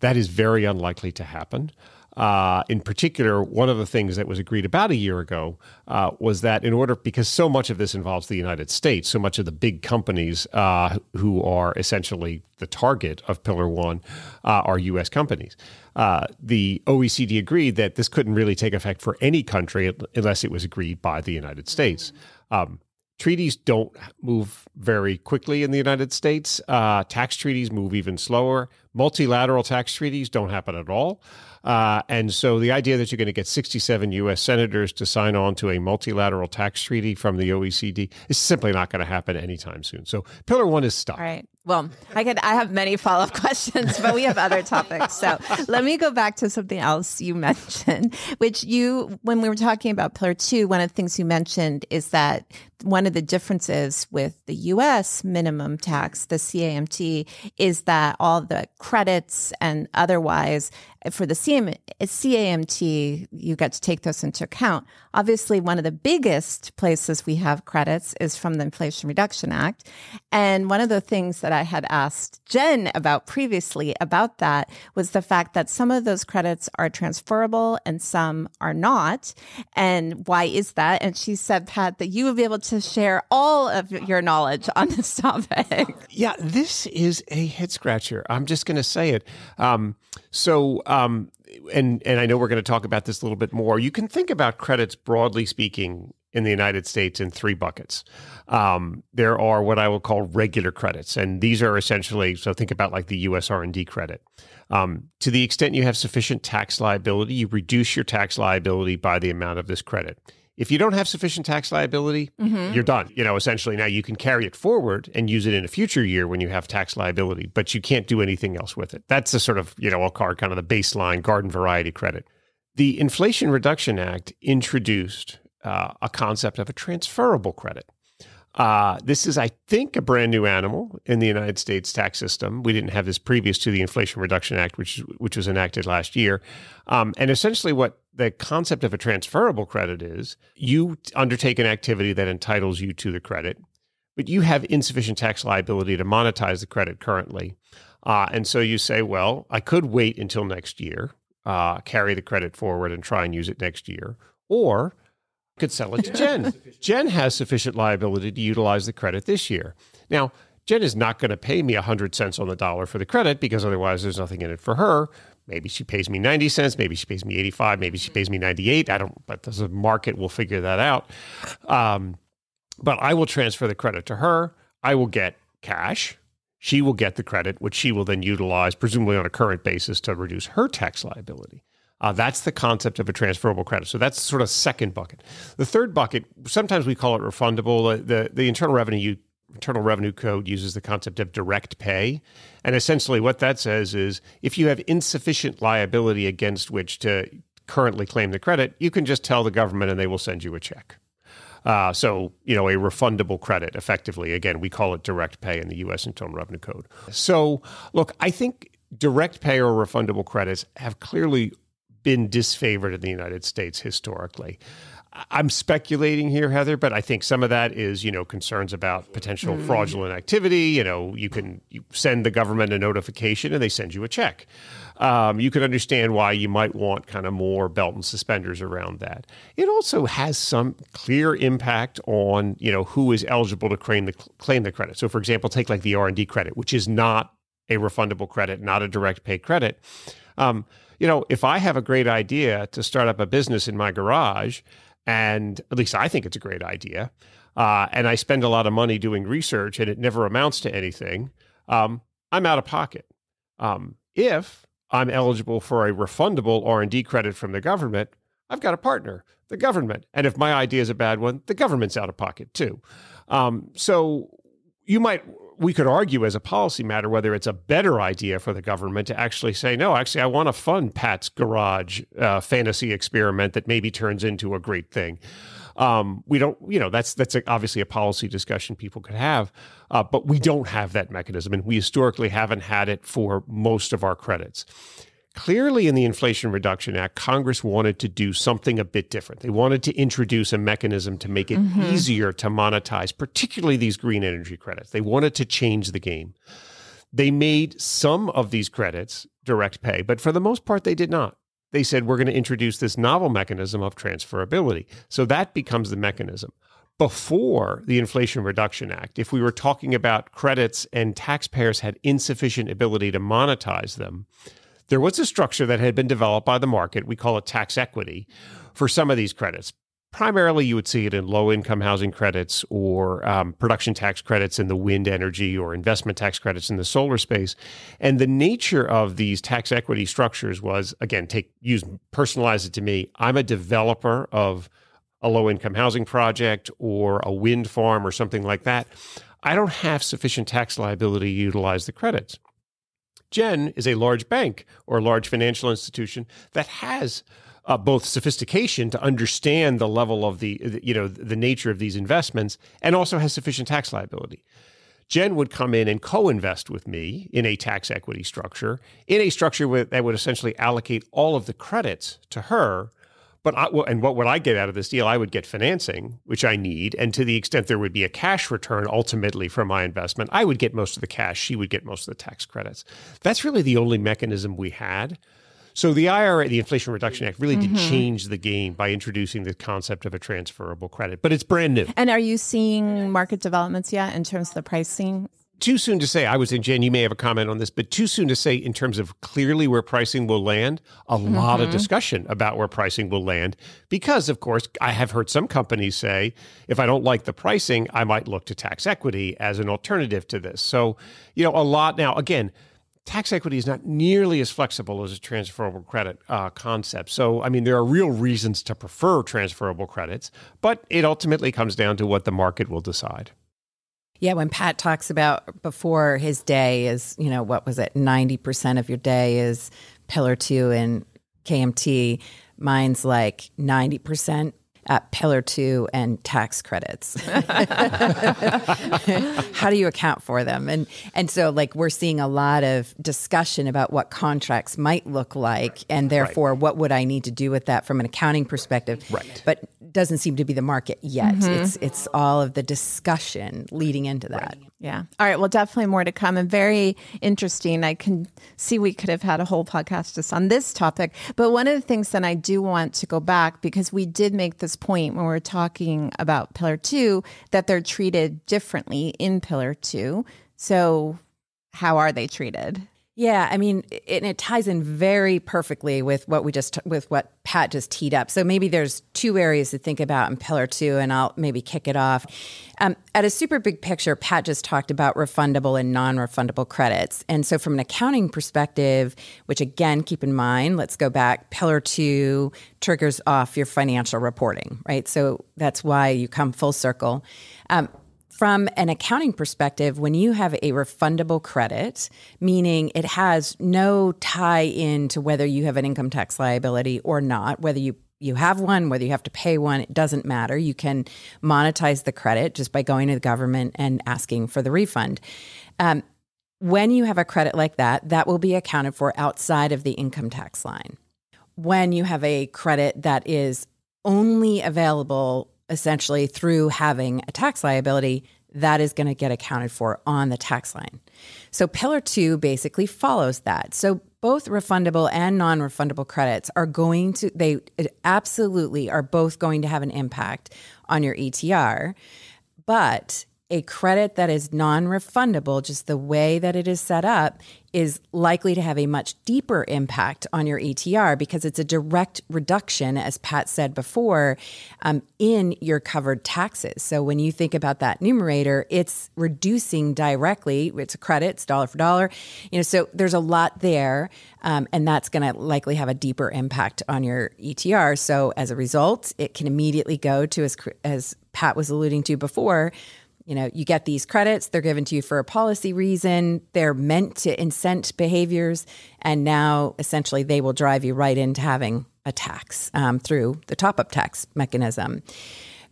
that is very unlikely to happen. Uh, in particular, one of the things that was agreed about a year ago uh, was that in order, because so much of this involves the United States, so much of the big companies uh, who are essentially the target of Pillar One uh, are U.S. companies. Uh, the OECD agreed that this couldn't really take effect for any country unless it was agreed by the United States. Um, treaties don't move very quickly in the United States. Uh, tax treaties move even slower. Multilateral tax treaties don't happen at all. Uh, and so the idea that you're going to get 67 U.S. senators to sign on to a multilateral tax treaty from the OECD is simply not going to happen anytime soon. So Pillar One is stuck. All right. Well, I could I have many follow up questions, but we have other topics. So let me go back to something else you mentioned, which you when we were talking about Pillar Two, one of the things you mentioned is that one of the differences with the US minimum tax, the CAMT, is that all the credits and otherwise for the CM, CAMT, you get to take those into account. Obviously, one of the biggest places we have credits is from the Inflation Reduction Act. And one of the things that had asked Jen about previously about that was the fact that some of those credits are transferable and some are not. And why is that? And she said, Pat, that you would be able to share all of your knowledge on this topic. Yeah, this is a head scratcher. I'm just going to say it. Um, so, um, and and I know we're going to talk about this a little bit more. You can think about credits broadly speaking in the United States in three buckets. Um, there are what I will call regular credits, and these are essentially so think about like the U.S. R and D credit. Um, to the extent you have sufficient tax liability, you reduce your tax liability by the amount of this credit. If you don't have sufficient tax liability, Mm-hmm. you're done. You know, essentially now you can carry it forward and use it in a future year when you have tax liability, but you can't do anything else with it. That's the sort of, you know, I'll call kind of the baseline garden variety credit. The Inflation Reduction Act introduced uh, a concept of a transferable credit. Uh, this is, I think, a brand new animal in the United States tax system. We didn't have this previous to the Inflation Reduction Act, which which was enacted last year. Um, and essentially, what the concept of a transferable credit is: you undertake an activity that entitles you to the credit, but you have insufficient tax liability to monetize the credit currently. Uh, and so you say, well, I could wait until next year, uh, carry the credit forward, and try and use it next year, or could sell it to Jen. Jen has sufficient liability to utilize the credit this year. Now, Jen is not going to pay me 100 cents on the dollar for the credit because otherwise there's nothing in it for her. Maybe she pays me 90 cents, maybe she pays me 85, maybe she pays me 98. I don't, but the market will figure that out. Um, but I will transfer the credit to her. I will get cash. She will get the credit, which she will then utilize, presumably on a current basis, to reduce her tax liability. Uh, that's the concept of a transferable credit. So that's sort of second bucket. The third bucket, sometimes we call it refundable. The, the, the Internal Revenue Internal Revenue Code uses the concept of direct pay, and essentially what that says is if you have insufficient liability against which to currently claim the credit, you can just tell the government and they will send you a check. Uh, so, you know, a refundable credit, effectively. Again, we call it direct pay in the U.S. Internal Revenue Code. So, look, I think direct pay or refundable credits have clearly been disfavored in the United States historically. I'm speculating here, Heather, but I think some of that is, you know, concerns about potential Mm. fraudulent activity. You know, you can you send the government a notification and they send you a check. Um, you can understand why you might want kind of more belt and suspenders around that. It also has some clear impact on, you know, who is eligible to claim the claim the credit. So, for example, take like the R and D credit, which is not a refundable credit, not a direct pay credit. Um, you know, if I have a great idea to start up a business in my garage, and at least I think it's a great idea, uh, and I spend a lot of money doing research and it never amounts to anything, um, I'm out of pocket. Um, if I'm eligible for a refundable R&D credit from the government, I've got a partner, the government. And if my idea is a bad one, the government's out of pocket too. Um, so you might we could argue as a policy matter whether it's a better idea for the government to actually say no actually i want to fund pat's garage uh, fantasy experiment that maybe turns into a great thing. Um, we don't you know that's that's a, obviously a policy discussion people could have uh, but we don't have that mechanism and we historically haven't had it for most of our credits Clearly, in the Inflation Reduction Act, Congress wanted to do something a bit different. They wanted to introduce a mechanism to make it mm-hmm. easier to monetize, particularly these green energy credits. They wanted to change the game. They made some of these credits direct pay, but for the most part, they did not. They said, we're going to introduce this novel mechanism of transferability. So that becomes the mechanism. Before the Inflation Reduction Act, if we were talking about credits and taxpayers had insufficient ability to monetize them, there was a structure that had been developed by the market. We call it tax equity for some of these credits. Primarily, you would see it in low income housing credits or um, production tax credits in the wind energy or investment tax credits in the solar space. And the nature of these tax equity structures was again, take use personalize it to me. I'm a developer of a low income housing project or a wind farm or something like that. I don't have sufficient tax liability to utilize the credits. Jen is a large bank or a large financial institution that has uh, both sophistication to understand the level of the, the- you know the nature of these investments and also has sufficient tax liability. Jen would come in and co-invest with me in a tax equity structure, in a structure that would essentially allocate all of the credits to her. But I, and what would I get out of this deal? I would get financing, which I need, and to the extent there would be a cash return ultimately from my investment, I would get most of the cash. She would get most of the tax credits. That's really the only mechanism we had. So the IRA, the Inflation Reduction Act, really did mm-hmm. change the game by introducing the concept of a transferable credit, but it's brand new. And are you seeing market developments yet in terms of the pricing? Too soon to say. I was in Jen. You may have a comment on this, but too soon to say in terms of clearly where pricing will land. A lot of discussion about where pricing will land because, of course, I have heard some companies say if I don't like the pricing, I might look to tax equity as an alternative to this. So, you know, a lot now. Again, tax equity is not nearly as flexible as a transferable credit uh, concept. So, I mean, there are real reasons to prefer transferable credits, but it ultimately comes down to what the market will decide. Yeah, when Pat talks about before his day is, you know, what was it, 90% of your day is Pillar 2 and CAMT, mine's like 90% at Pillar Two and tax credits. How do you account for them? And and so like we're seeing a lot of discussion about what contracts might look like, and therefore right. what would I need to do with that from an accounting perspective. Right. But doesn't seem to be the market yet. Mm-hmm. It's it's all of the discussion leading into that. Right. Yeah. All right. Well, definitely more to come and very interesting. I can see we could have had a whole podcast just on this topic. But one of the things that I do want to go back because we did make this point when we are talking about Pillar Two that they're treated differently in Pillar Two. So, how are they treated? Yeah, I mean, it, it ties in very perfectly with what we just with what Pat just teed up. So maybe there's two areas to think about in Pillar Two, and I'll maybe kick it off. Um, at a super big picture, Pat just talked about refundable and non-refundable credits, and so from an accounting perspective, which again, keep in mind, let's go back. Pillar Two triggers off your financial reporting, right? So that's why you come full circle. Um, from an accounting perspective, when you have a refundable credit, meaning it has no tie in to whether you have an income tax liability or not, whether you you have one, whether you have to pay one, it doesn't matter. You can monetize the credit just by going to the government and asking for the refund. Um, when you have a credit like that, that will be accounted for outside of the income tax line. When you have a credit that is only available essentially through having a tax liability, that is going to get accounted for on the tax line. So Pillar 2 basically follows that. So both refundable and non-refundable credits are going to they absolutely are both going to have an impact on your ETR. But a credit that is non refundable, just the way that it is set up, is likely to have a much deeper impact on your ETR because it's a direct reduction, as Pat said before, um, in your covered taxes. So when you think about that numerator, it's reducing directly. It's a credit, it's dollar for dollar. You know, so there's a lot there, um, and that's going to likely have a deeper impact on your ETR. So as a result, it can immediately go to as as Pat was alluding to before you know, you get these credits, they're given to you for a policy reason, they're meant to incent behaviors, and now essentially they will drive you right into having a tax um, through the top up tax mechanism.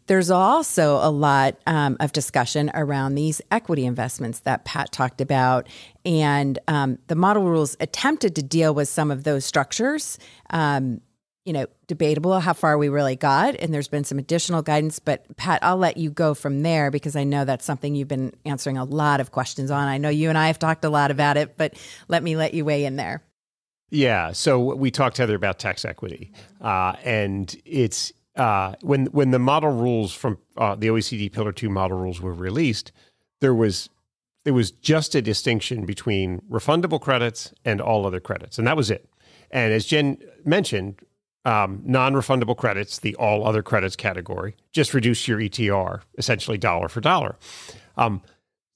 There's also a lot um, of discussion around these equity investments that Pat talked about. And um, the model rules attempted to deal with some of those structures. Um, you know, debatable how far we really got. And there's been some additional guidance. But Pat, I'll let you go from there because I know that's something you've been answering a lot of questions on. I know you and I have talked a lot about it, but let me let you weigh in there. Yeah. So we talked, Heather, about tax equity. Uh, and it's uh, when, when the model rules from uh, the OECD Pillar 2 model rules were released, there was there was just a distinction between refundable credits and all other credits, and that was it. And as Jen mentioned, um, non-refundable credits, the all other credits category, just reduce your ETR essentially dollar for dollar. Um,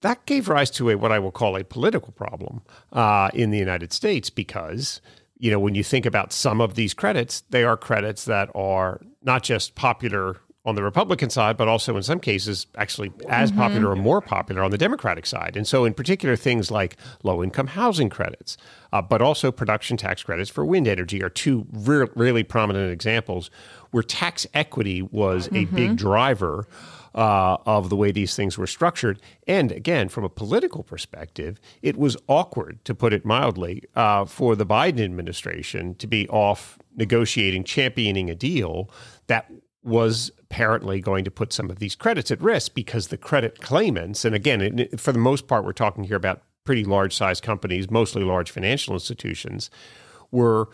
that gave rise to a what I will call a political problem uh, in the United States because you know when you think about some of these credits, they are credits that are not just popular on the Republican side, but also in some cases actually as mm-hmm. popular or more popular on the Democratic side. And so, in particular, things like low income housing credits, uh, but also production tax credits for wind energy are two re- really prominent examples where tax equity was mm-hmm. a big driver. Uh, of the way these things were structured. And again, from a political perspective, it was awkward, to put it mildly, uh, for the Biden administration to be off negotiating, championing a deal that was apparently going to put some of these credits at risk because the credit claimants, and again, for the most part, we're talking here about pretty large size companies, mostly large financial institutions, were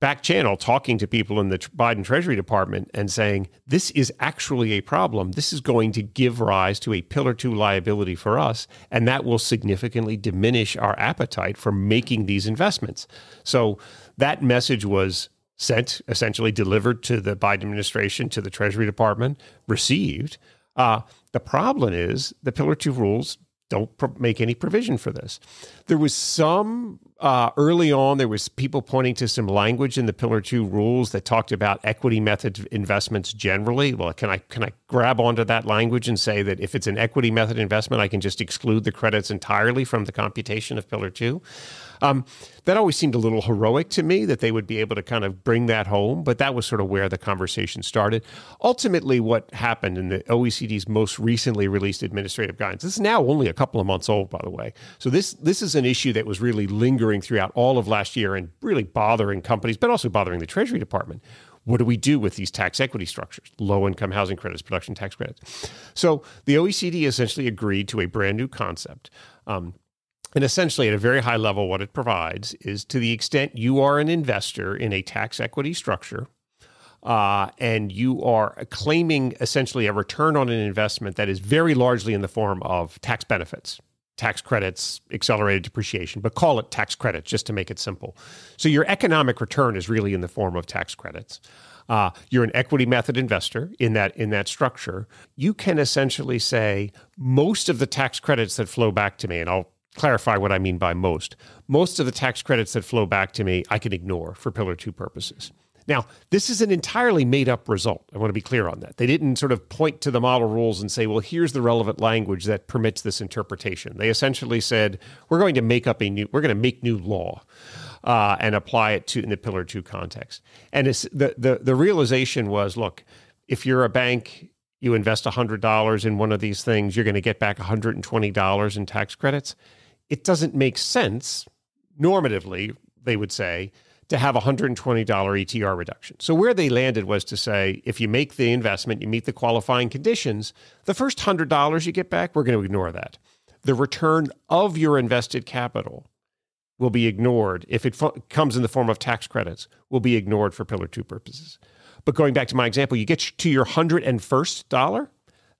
back channel talking to people in the Biden Treasury Department and saying, this is actually a problem. This is going to give rise to a pillar two liability for us, and that will significantly diminish our appetite for making these investments. So that message was sent, essentially delivered to the Biden administration, to the Treasury Department, received. Uh, the problem is the Pillar Two rules don't pro- make any provision for this. There was some uh, early on. There was people pointing to some language in the Pillar Two rules that talked about equity method investments generally. Well, can I can I grab onto that language and say that if it's an equity method investment, I can just exclude the credits entirely from the computation of Pillar Two? Um, that always seemed a little heroic to me that they would be able to kind of bring that home, but that was sort of where the conversation started. Ultimately, what happened in the OECD's most recently released administrative guidance, this is now only a couple of months old, by the way. So this this is an issue that was really lingering throughout all of last year and really bothering companies, but also bothering the Treasury Department. What do we do with these tax equity structures, low income housing credits, production tax credits? So the OECD essentially agreed to a brand new concept. Um, and essentially, at a very high level, what it provides is to the extent you are an investor in a tax equity structure uh, and you are claiming essentially a return on an investment that is very largely in the form of tax benefits, tax credits, accelerated depreciation, but call it tax credits just to make it simple. So your economic return is really in the form of tax credits. Uh, you're an equity method investor in that in that structure. You can essentially say most of the tax credits that flow back to me, and I'll clarify what I mean by most. Most of the tax credits that flow back to me, I can ignore for Pillar 2 purposes. Now, this is an entirely made up result. I want to be clear on that. They didn't sort of point to the model rules and say, well, here's the relevant language that permits this interpretation. They essentially said, we're going to make up a new, we're going to make new law. Uh, and apply it to in the Pillar Two context, and the, the the realization was: look, if you're a bank, you invest $100 in one of these things, you're going to get back $120 in tax credits it doesn't make sense normatively, they would say, to have a $120 ETR reduction. So where they landed was to say if you make the investment, you meet the qualifying conditions, the first $100 you get back, we're going to ignore that. The return of your invested capital will be ignored if it comes in the form of tax credits, will be ignored for pillar 2 purposes. But going back to my example, you get to your 101st dollar,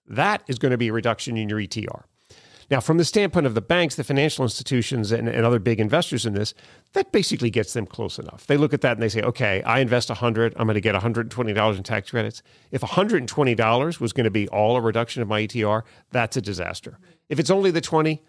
that is going to be a reduction in your ETR. Now, from the standpoint of the banks, the financial institutions, and, and, other big investors in this, that basically gets them close enough. They look at that and they say, okay, I invest 100, I'm going to get $120 in tax credits. If $120 was going to be all a reduction of my ETR, that's a disaster. If it's only the 20,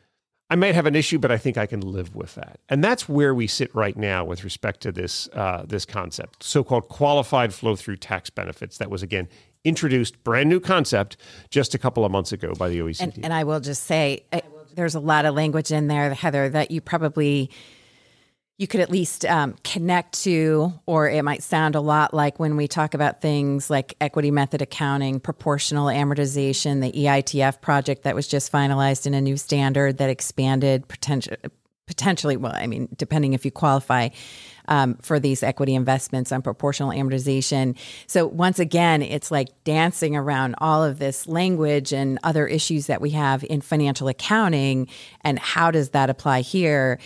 I might have an issue, but I think I can live with that. And that's where we sit right now with respect to this uh, this concept, so-called qualified flow-through tax benefits. That was again introduced, brand new concept, just a couple of months ago by the OECD. And, and I will just say, I, there's a lot of language in there, Heather, that you probably you could at least um, connect to, or it might sound a lot like when we talk about things like equity method accounting, proportional amortization, the EITF project that was just finalized in a new standard that expanded potential potentially, well, I mean, depending if you qualify um, for these equity investments on proportional amortization. So, once again, it's like dancing around all of this language and other issues that we have in financial accounting. And how does that apply here?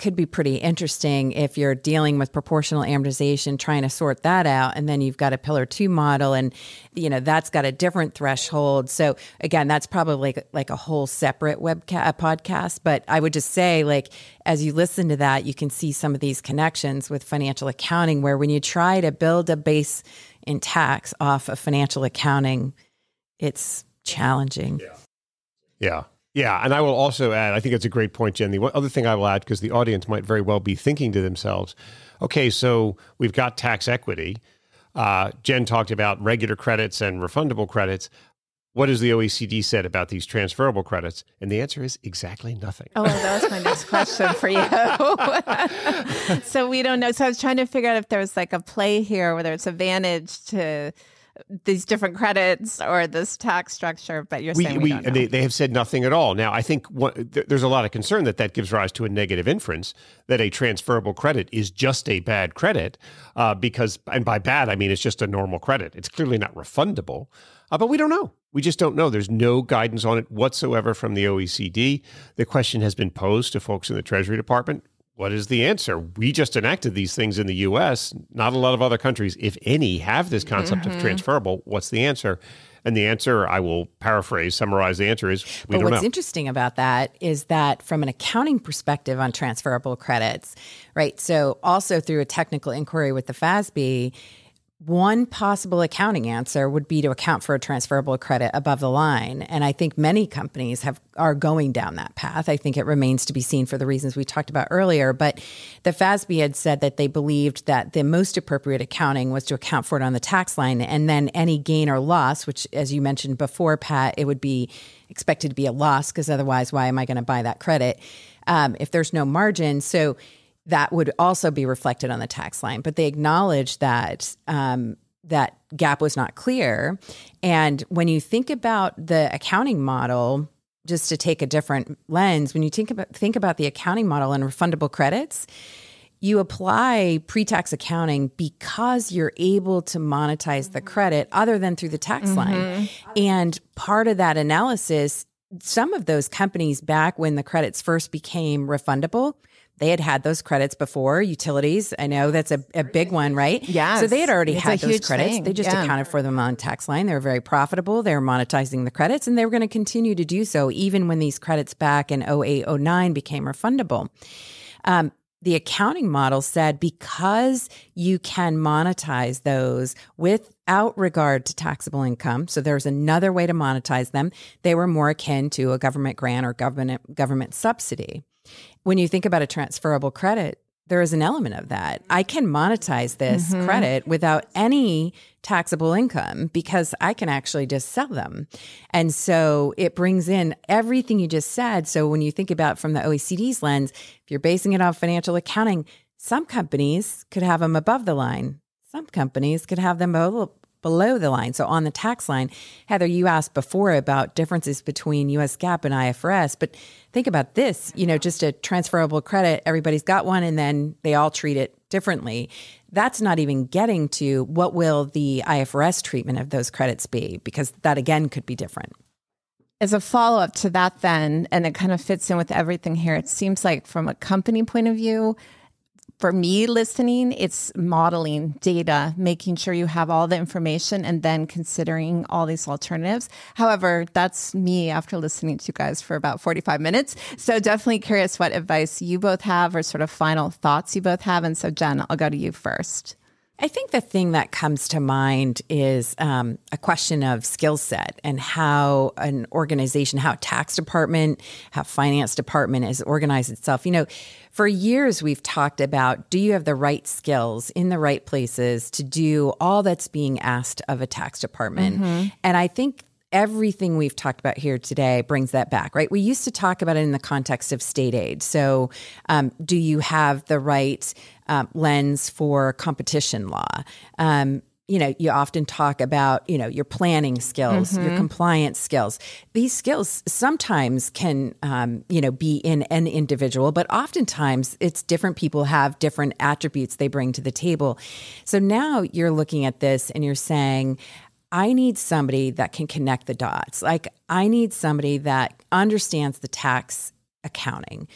Could be pretty interesting if you're dealing with proportional amortization trying to sort that out and then you've got a pillar 2 model and you know that's got a different threshold. So again that's probably like, like a whole separate webcast podcast but i would just say like as you listen to that you can see some of these connections with financial accounting where when you try to build a base in tax off of financial accounting it's challenging. Yeah. Yeah yeah, and I will also add, I think it's a great point, Jen. The other thing I will add, because the audience might very well be thinking to themselves, okay, so we've got tax equity. Uh, Jen talked about regular credits and refundable credits. What has the OECD said about these transferable credits? And the answer is exactly nothing. Oh, that was my next question for you. so we don't know. So I was trying to figure out if there was like a play here, whether it's advantage to these different credits or this tax structure, but you're we, saying we, we they, they have said nothing at all. Now, I think what, th- there's a lot of concern that that gives rise to a negative inference that a transferable credit is just a bad credit uh, because, and by bad I mean it's just a normal credit. It's clearly not refundable, uh, but we don't know. We just don't know. There's no guidance on it whatsoever from the OECD. The question has been posed to folks in the Treasury Department. What is the answer? We just enacted these things in the US. Not a lot of other countries, if any, have this concept mm-hmm. of transferable. What's the answer? And the answer, I will paraphrase, summarize the answer is we but don't what's interesting about that is that from an accounting perspective on transferable credits, right? So also through a technical inquiry with the FASB, one possible accounting answer would be to account for a transferable credit above the line. And i think many companies have are going down that path. I think it remains to be seen for the reasons we talked about earlier. But the fasb had said that they believed that the most appropriate accounting was to account for it on the tax line. And then any gain or loss which as you mentioned before pat it would be expected to be a loss because otherwise why am i going to buy that credit? Um, if there's no margin. So that would also be reflected on the tax line. But they acknowledged that um, that GAAP was not clear. And when you think about the accounting model, just to take a different lens, when you think about think about the accounting model and refundable credits, you apply pre-tax accounting because you're able to monetize the credit other than through the tax mm-hmm. line. And part of that analysis, some of those companies back when the credits first became refundable, they had had those credits before. Utilities, I know that's a, a big one, right? Yeah. So they had already it's had those credits. Thing. They just yeah. accounted for them on tax line. They were very profitable. They were monetizing the credits, and they were going to continue to do so even when these credits back in 08, 09 became refundable. Um, the accounting model said because you can monetize those without regard to taxable income, so there's another way to monetize them. They were more akin to a government grant or government government subsidy when you think about a transferable credit, there is an element of that. I can monetize this mm-hmm. credit without any taxable income because I can actually just sell them. And so it brings in everything you just said. So when you think about from the OECD's lens, if you're basing it on financial accounting, some companies could have them above the line. Some companies could have them below, below the line. So on the tax line, Heather, you asked before about differences between US GAAP and IFRS, but think about this, you know, just a transferable credit, everybody's got one and then they all treat it differently. That's not even getting to what will the IFRS treatment of those credits be because that again could be different. As a follow up to that, then, and it kind of fits in with everything here, it seems like from a company point of view, for me listening, it's modeling data, making sure you have all the information and then considering all these alternatives. However, that's me after listening to you guys for about 45 minutes. So definitely curious what advice you both have or sort of final thoughts you both have. And so, Jen, I'll go to you first. I think the thing that comes to mind is um, a question of skill set and how an organization, how tax department, how finance department is organized itself. You know, for years we've talked about do you have the right skills in the right places to do all that's being asked of a tax department? Mm-hmm. And I think everything we've talked about here today brings that back, right? We used to talk about it in the context of state aid. So, um, do you have the right um, lens for competition law? Um, you know, you often talk about, you know, your planning skills, mm-hmm. your compliance skills. These skills sometimes can, um, you know, be in an individual, but oftentimes it's different people have different attributes they bring to the table. So now you're looking at this and you're saying, I need somebody that can connect the dots. Like, I need somebody that understands the tax accounting.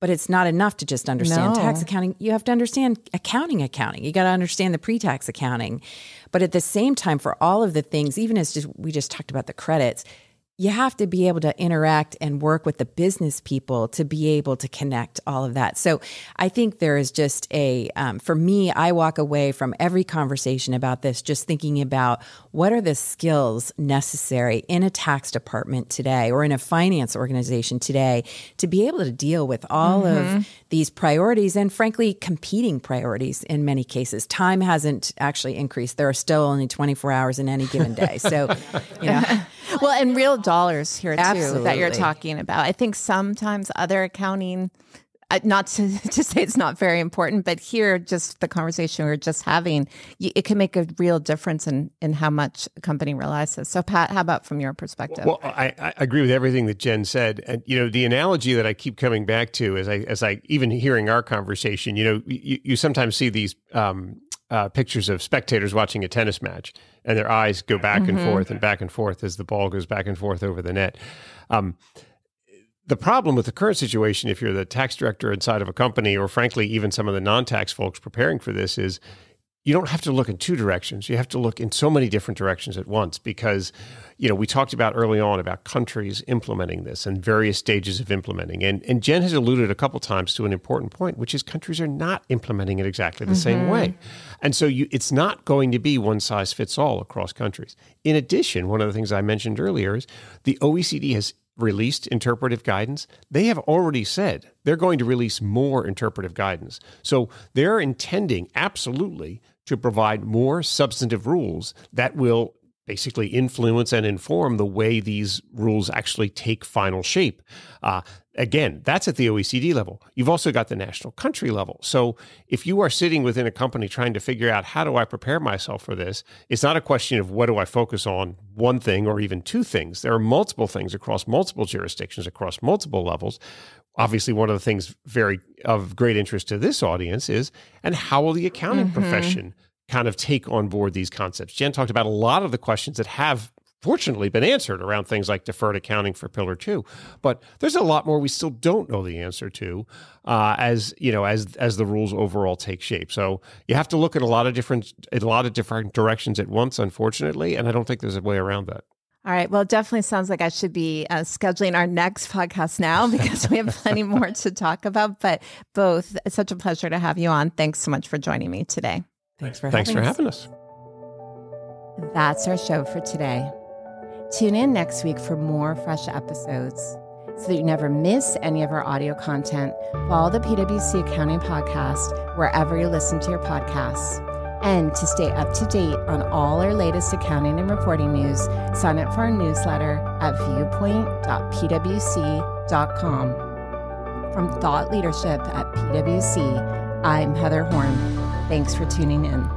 But it's not enough to just understand no. tax accounting. You have to understand accounting accounting. You got to understand the pre-tax accounting. But at the same time, for all of the things, even as just we just talked about the credits, you have to be able to interact and work with the business people to be able to connect all of that. So I think there is just a, um, for me, I walk away from every conversation about this just thinking about what are the skills necessary in a tax department today or in a finance organization today to be able to deal with all mm-hmm. of these priorities and frankly competing priorities in many cases. Time hasn't actually increased. There are still only 24 hours in any given day. So, you know. well, and real dollars here too that you're talking about. I think sometimes other accounting uh, not to, to say it's not very important, but here, just the conversation we are just having, it can make a real difference in, in how much a company realizes. So, Pat, how about from your perspective? Well, I, I agree with everything that Jen said, and you know, the analogy that I keep coming back to, as I as I even hearing our conversation, you know, you, you sometimes see these um, uh, pictures of spectators watching a tennis match, and their eyes go back mm-hmm. and forth and back and forth as the ball goes back and forth over the net. Um, the problem with the current situation, if you're the tax director inside of a company, or frankly, even some of the non tax folks preparing for this, is you don't have to look in two directions. You have to look in so many different directions at once because, you know, we talked about early on about countries implementing this and various stages of implementing. And, and Jen has alluded a couple times to an important point, which is countries are not implementing it exactly the mm-hmm. same way. And so you, it's not going to be one size fits all across countries. In addition, one of the things I mentioned earlier is the OECD has released interpretive guidance, they have already said they're going to release more interpretive guidance. So they're intending absolutely to provide more substantive rules that will basically influence and inform the way these rules actually take final shape. Uh, again, that's at the OECD level. You've also got the national country level. So if you are sitting within a company trying to figure out how do I prepare myself for this, it's not a question of what do I focus on one thing or even two things. There are multiple things across multiple jurisdictions, across multiple levels. Obviously, one of the things very of great interest to this audience is, and how will the accounting mm-hmm. profession kind of take on board these concepts. Jen talked about a lot of the questions that have fortunately been answered around things like deferred accounting for pillar two but there's a lot more we still don't know the answer to uh, as you know as as the rules overall take shape so you have to look at a lot of different a lot of different directions at once unfortunately and i don't think there's a way around that all right. Well, it definitely sounds like I should be uh, scheduling our next podcast now because we have plenty more to talk about. But both, it's such a pleasure to have you on. Thanks so much for joining me today. Thanks for Thanks having for us. having us. That's our show for today. Tune in next week for more fresh episodes. So that you never miss any of our audio content, follow the PwC Accounting Podcast wherever you listen to your podcasts. And to stay up to date on all our latest accounting and reporting news, sign up for our newsletter at viewpoint.pwc.com. From Thought Leadership at PwC, I'm Heather Horn. Thanks for tuning in.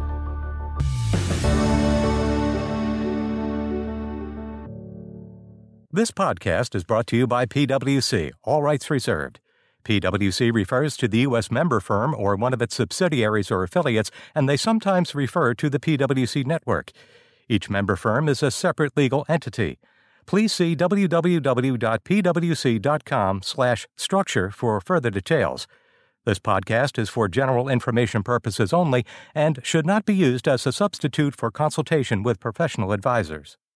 This podcast is brought to you by PwC, all rights reserved. PwC refers to the U.S. member firm or one of its subsidiaries or affiliates, and they sometimes refer to the PwC network. Each member firm is a separate legal entity. Please see www.pwc.com/structure for further details. This podcast is for general information purposes only and should not be used as a substitute for consultation with professional advisors.